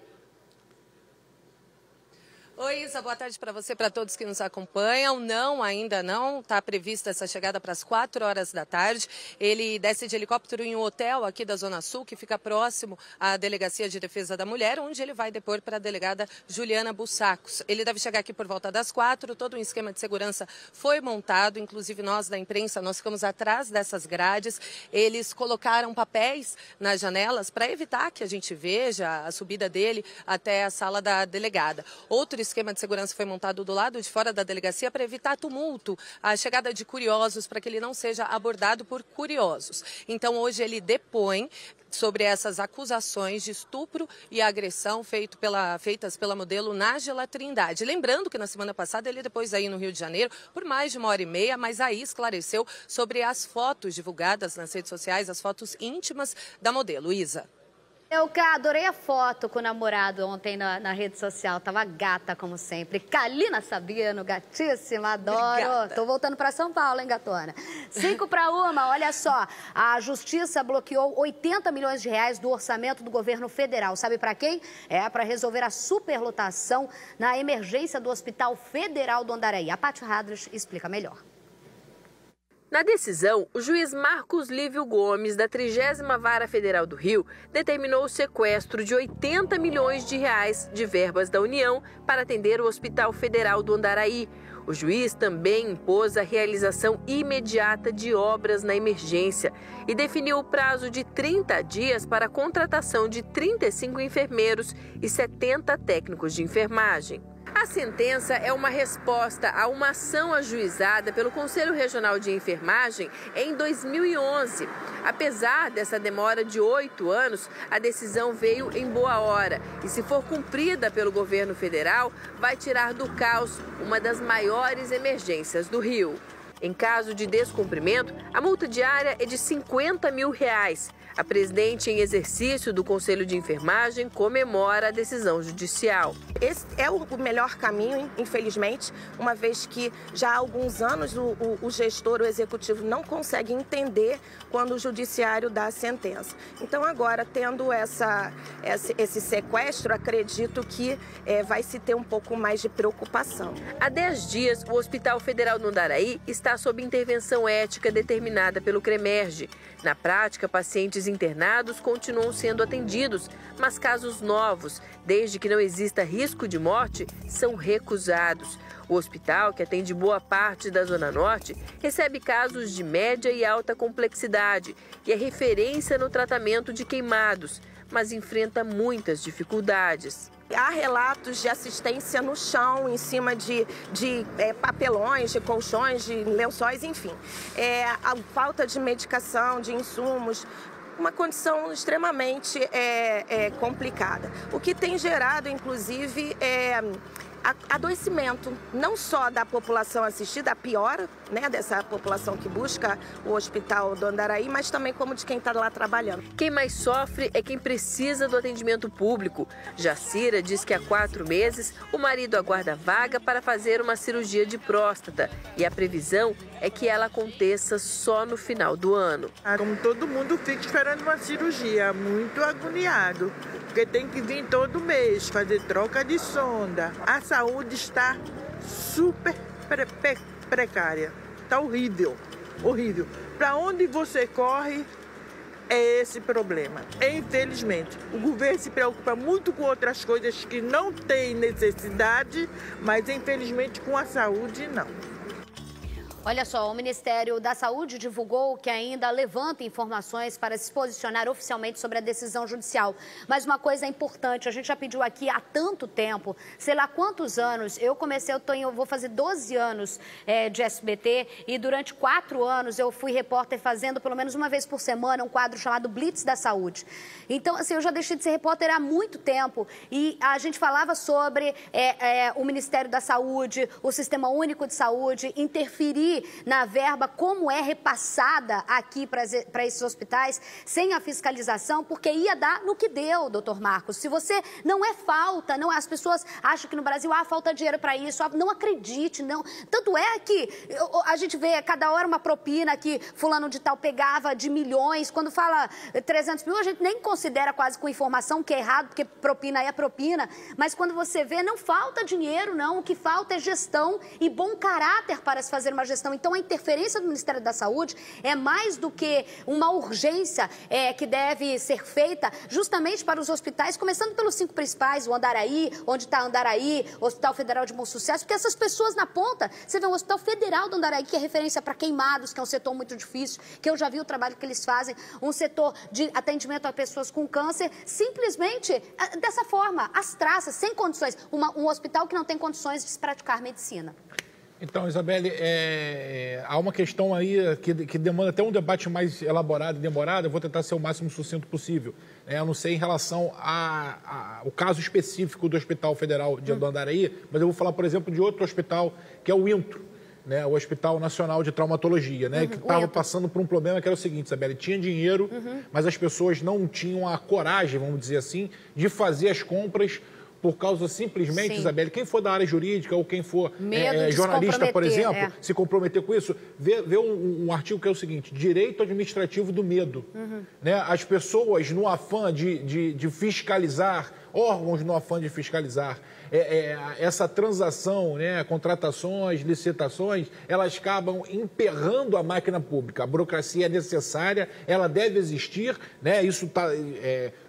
Oi, Isa, boa tarde para você, para todos que nos acompanham. Não, ainda não, está prevista essa chegada para as 4 horas da tarde. Ele desce de helicóptero em um hotel aqui da Zona Sul, que fica próximo à Delegacia de Defesa da Mulher, onde ele vai depor para a delegada Juliana Bussacos. Ele deve chegar aqui por volta das quatro, todo um esquema de segurança foi montado, inclusive nós da imprensa, nós ficamos atrás dessas grades. Eles colocaram papéis nas janelas para evitar que a gente veja a subida dele até a sala da delegada. Outro esquema de segurança foi montado do lado de fora da delegacia para evitar tumulto, a chegada de curiosos, para que ele não seja abordado por curiosos. Então, hoje ele depõe sobre essas acusações de estupro e agressão feito pela, feitas pela modelo Nájila Trindade. Lembrando que na semana passada ele depois aí no Rio de Janeiro por mais de uma hora e meia, mas aí esclareceu sobre as fotos divulgadas nas redes sociais, as fotos íntimas da modelo. Isa. Eu cá, adorei a foto com o namorado ontem na, na, rede social. Tava gata, como sempre. Kalina Sabino, gatíssima, adoro. Obrigada. Tô voltando para São Paulo, hein, gatona? Cinco para uma, olha só. A Justiça bloqueou 80 milhões de reais do orçamento do governo federal. Sabe para quem? É para resolver a superlotação na emergência do Hospital Federal do Andaraí. A Paty Radres explica melhor. Na decisão, o juiz Marcos Lívio Gomes, da 30 Vara Federal do Rio, determinou o sequestro de 80 milhões de reais de verbas da União para atender o Hospital Federal do Andaraí. O juiz também impôs a realização imediata de obras na emergência e definiu o prazo de 30 dias para a contratação de 35 enfermeiros e 70 técnicos de enfermagem. A sentença é uma resposta a uma ação ajuizada pelo Conselho Regional de Enfermagem em 2011. Apesar dessa demora de oito anos, a decisão veio em boa hora e, se for cumprida pelo governo federal, vai tirar do caos uma das maiores emergências do Rio. Em caso de descumprimento, a multa diária é de 50 mil reais. A presidente em exercício do Conselho de Enfermagem comemora a decisão judicial. Esse é o melhor caminho, infelizmente, uma vez que já há alguns anos o, o, o gestor, o executivo, não consegue entender quando o judiciário dá a sentença. Então, agora, tendo essa, esse, esse sequestro, acredito que é, vai se ter um pouco mais de preocupação. Há 10 dias, o Hospital Federal no Andaraí está sob intervenção ética determinada pelo CREMERGE. Na prática, pacientes internados continuam sendo atendidos, mas casos novos, desde que não exista risco de morte, são recusados. O hospital, que atende boa parte da Zona Norte, recebe casos de média e alta complexidade e é referência no tratamento de queimados, mas enfrenta muitas dificuldades. Há relatos de assistência no chão, em cima de, de é, papelões, de colchões, de lençóis, enfim. É, a falta de medicação, de insumos, uma condição extremamente é, é, complicada. O que tem gerado, inclusive, é adoecimento, não só da população assistida, a piora né, dessa população que busca o hospital do Andaraí, mas também como de quem está lá trabalhando. Quem mais sofre é quem precisa do atendimento público. Jacira diz que há quatro meses o marido aguarda vaga para fazer uma cirurgia de próstata e a previsão é que ela aconteça só no final do ano. Como todo mundo fica esperando uma cirurgia, muito agoniado porque tem que vir todo mês fazer troca de sonda. A saúde está super pre pre precária, está horrível, horrível. Para onde você corre é esse problema. Infelizmente, o governo se preocupa muito com outras coisas que não tem necessidade, mas infelizmente com a saúde não. Olha só, o Ministério da Saúde divulgou que ainda levanta informações para se posicionar oficialmente sobre a decisão judicial. Mas uma coisa importante, a gente já pediu aqui há tanto tempo, sei lá quantos anos, eu comecei, eu, tô eu vou fazer 12 anos é, de SBT e durante quatro anos eu fui repórter fazendo pelo menos uma vez por semana um quadro chamado Blitz da Saúde. Então, assim, eu já deixei de ser repórter há muito tempo e a gente falava sobre é, é, o Ministério da Saúde, o Sistema Único de Saúde, interferir na verba como é repassada aqui para esses hospitais sem a fiscalização, porque ia dar no que deu, doutor Marcos. Se você não é falta, não as pessoas acham que no Brasil há ah, falta dinheiro para isso, não acredite, não. Tanto é que a gente vê cada hora uma propina que fulano de tal pegava de milhões, quando fala 300 mil, a gente nem considera quase com informação que é errado, porque propina é propina, mas quando você vê, não falta dinheiro, não, o que falta é gestão e bom caráter para se fazer uma gestão. Então, a interferência do Ministério da Saúde é mais do que uma urgência é, que deve ser feita justamente para os hospitais, começando pelos cinco principais, o Andaraí, onde está Andaraí, Hospital Federal de Bom Sucesso, porque essas pessoas na ponta, você vê o Hospital Federal do Andaraí, que é referência para queimados, que é um setor muito difícil, que eu já vi o trabalho que eles fazem, um setor de atendimento a pessoas com câncer, simplesmente ah, dessa forma, as traças, sem condições. Uma, um hospital que não tem condições de se praticar medicina. Então, Isabelle, é, há uma questão aí que, que, demanda até um debate mais elaborado e demorado. Eu vou tentar ser o máximo sucinto possível. É, eu não sei em relação ao caso específico do Hospital Federal de hum. Andaraí, mas eu vou falar, por exemplo, de outro hospital, que é o INTRO, né, o Hospital Nacional de Traumatologia, né, uhum. que estava passando por um problema que era o seguinte, Isabelle, tinha dinheiro, uhum. mas as pessoas não tinham a coragem, vamos dizer assim, de fazer as compras por causa simplesmente, Sim. Isabelle, quem for da área jurídica ou quem for é, é, jornalista, por exemplo, é. se comprometer com isso, vê, vê um, um, artigo que é o seguinte: direito administrativo do medo. Uhum. Né? As pessoas, no afã de, de, de fiscalizar, órgãos no afã de fiscalizar, é, é, essa transação, né, contratações, licitações, elas acabam emperrando a máquina pública. A burocracia é necessária, ela deve existir, né, isso está.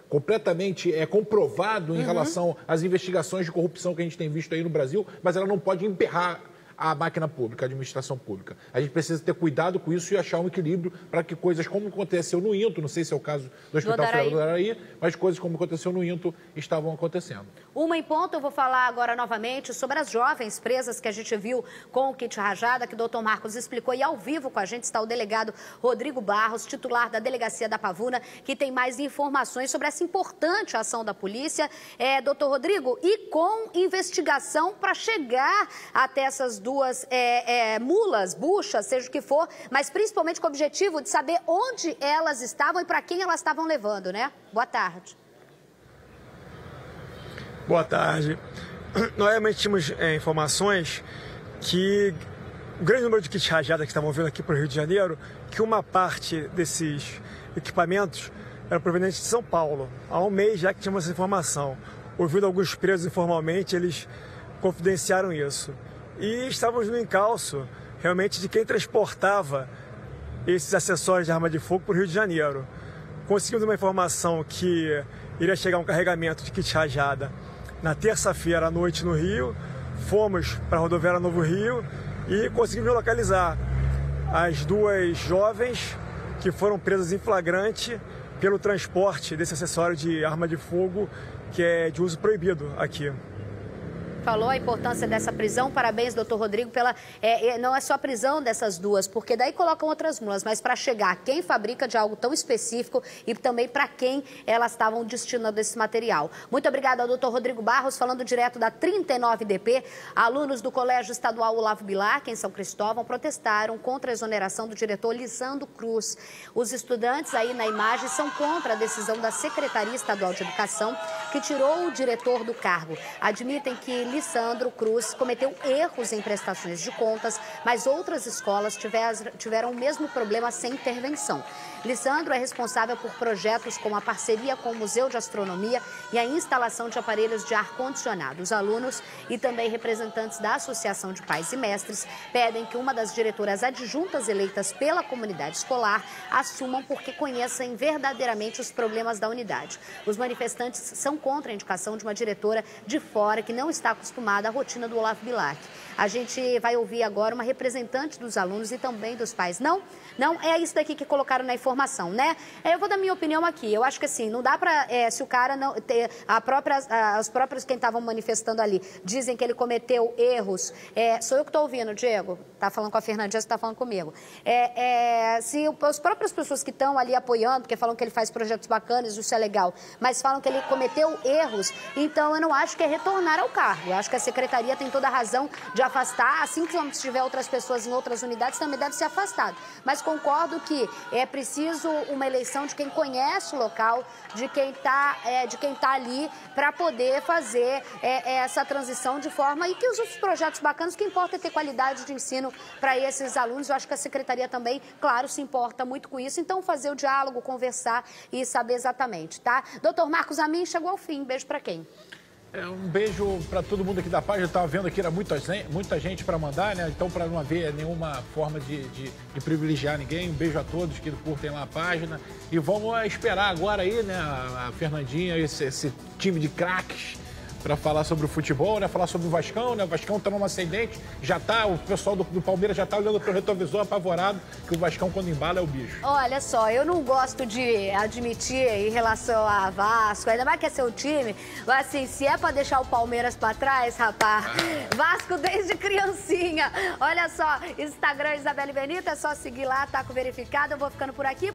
Completamente é, comprovado em uhum. relação às investigações de corrupção que a gente tem visto aí no Brasil, mas ela não pode emperrar a máquina pública, a administração pública. A gente precisa ter cuidado com isso e achar um equilíbrio para que coisas como aconteceu no INTO, não sei se é o caso do Hospital Federal do Araí, mas coisas como aconteceu no INTO estavam acontecendo. Uma em ponto, eu vou falar agora novamente sobre as jovens presas que a gente viu com o kit rajada, que o doutor Marcos explicou, e ao vivo com a gente está o delegado Rodrigo Barros, titular da Delegacia da Pavuna, que tem mais informações sobre essa importante ação da polícia. É, doutor Rodrigo, e com investigação para chegar até essas duas é, é, mulas, buchas, seja o que for, mas principalmente com o objetivo de saber onde elas estavam e para quem elas estavam levando, né? Boa tarde. Boa tarde. Nós realmente tínhamos é, informações que o grande número de kits rajadas que estavam vindo aqui para o Rio de Janeiro, que uma parte desses equipamentos era proveniente de São Paulo. Há um mês já que tínhamos essa informação. Ouvindo alguns presos informalmente, eles confidenciaram isso e estávamos no encalço realmente de quem transportava esses acessórios de arma de fogo para o Rio de Janeiro. Conseguimos uma informação que iria chegar um carregamento de kit rajada na terça-feira à noite no Rio. Fomos para a rodoviária Novo Rio e conseguimos localizar as duas jovens que foram presas em flagrante pelo transporte desse acessório de arma de fogo que é de uso proibido aqui falou a importância dessa prisão. Parabéns, doutor Rodrigo, pela. É, é, não é só a prisão dessas duas, porque daí colocam outras mulas, mas para chegar quem fabrica de algo tão específico e também para quem elas estavam destinando esse material. Muito obrigada ao doutor Rodrigo Barros, falando direto da 39DP. Alunos do Colégio Estadual Olavo Bilac, em São Cristóvão, protestaram contra a exoneração do diretor Lisandro Cruz. Os estudantes aí na imagem são contra a decisão da Secretaria Estadual de Educação, que tirou o diretor do cargo. Admitem que Lissandro Cruz cometeu erros em prestações de contas, mas outras escolas tiveram o mesmo problema sem intervenção. Lissandro é responsável por projetos como a parceria com o Museu de Astronomia e a instalação de aparelhos de ar-condicionado. Os alunos e também representantes da Associação de Pais e Mestres pedem que uma das diretoras adjuntas eleitas pela comunidade escolar assumam porque conhecem verdadeiramente os problemas da unidade. Os manifestantes são contra a indicação de uma diretora de fora que não está acostumada à rotina do Olavo Bilac. A gente vai ouvir agora uma representante dos alunos e também dos pais. Não, não é isso daqui que colocaram na informação, né? É, eu vou dar minha opinião aqui. Eu acho que assim, não dá para é, se o cara não ter a própria, a, os próprios quem estavam manifestando ali dizem que ele cometeu erros. É, sou eu que estou ouvindo, Diego. Tá falando com a Fernandinha, está falando comigo. É, é, se as próprias pessoas que estão ali apoiando, porque falam que ele faz projetos bacanas, isso é legal, mas falam que ele cometeu erros, então eu não acho que é retornar ao cargo. acho que a secretaria tem toda a razão de afastar, assim como se tiver outras pessoas em outras unidades, também deve ser afastado. Mas concordo que é preciso uma eleição de quem conhece o local, de quem está é, de quem tá ali, para poder fazer é, é, essa transição de forma e que os outros projetos bacanas, o que importa é ter qualidade de ensino para esses alunos. Eu acho que a secretaria também, claro, se importa muito com isso. Então, fazer o diálogo, conversar e saber exatamente, tá? Doutor Marcos Amin chegou ao fim. Beijo para quem? É, um beijo para todo mundo aqui da página. Eu estava vendo aqui, era muita, muita gente para mandar, né? Então, para não haver nenhuma forma de, de, de, privilegiar ninguém, um beijo a todos que curtem lá a página. E vamos esperar agora aí, né, a, a Fernandinha, esse, esse time de craques para falar sobre o futebol, né? Falar sobre o Vascão, né? O Vascão tá numa ascendente, já tá, o pessoal do, do Palmeiras já tá olhando pro retrovisor apavorado, que o Vascão quando embala é o bicho. Olha só, eu não gosto de admitir em relação a Vasco, ainda mais que é seu time, mas assim, se é para deixar o Palmeiras para trás, rapaz, Vasco desde criancinha. Olha só, Instagram Isabelle Benita, é só seguir lá, tá com verificado, eu vou ficando por aqui.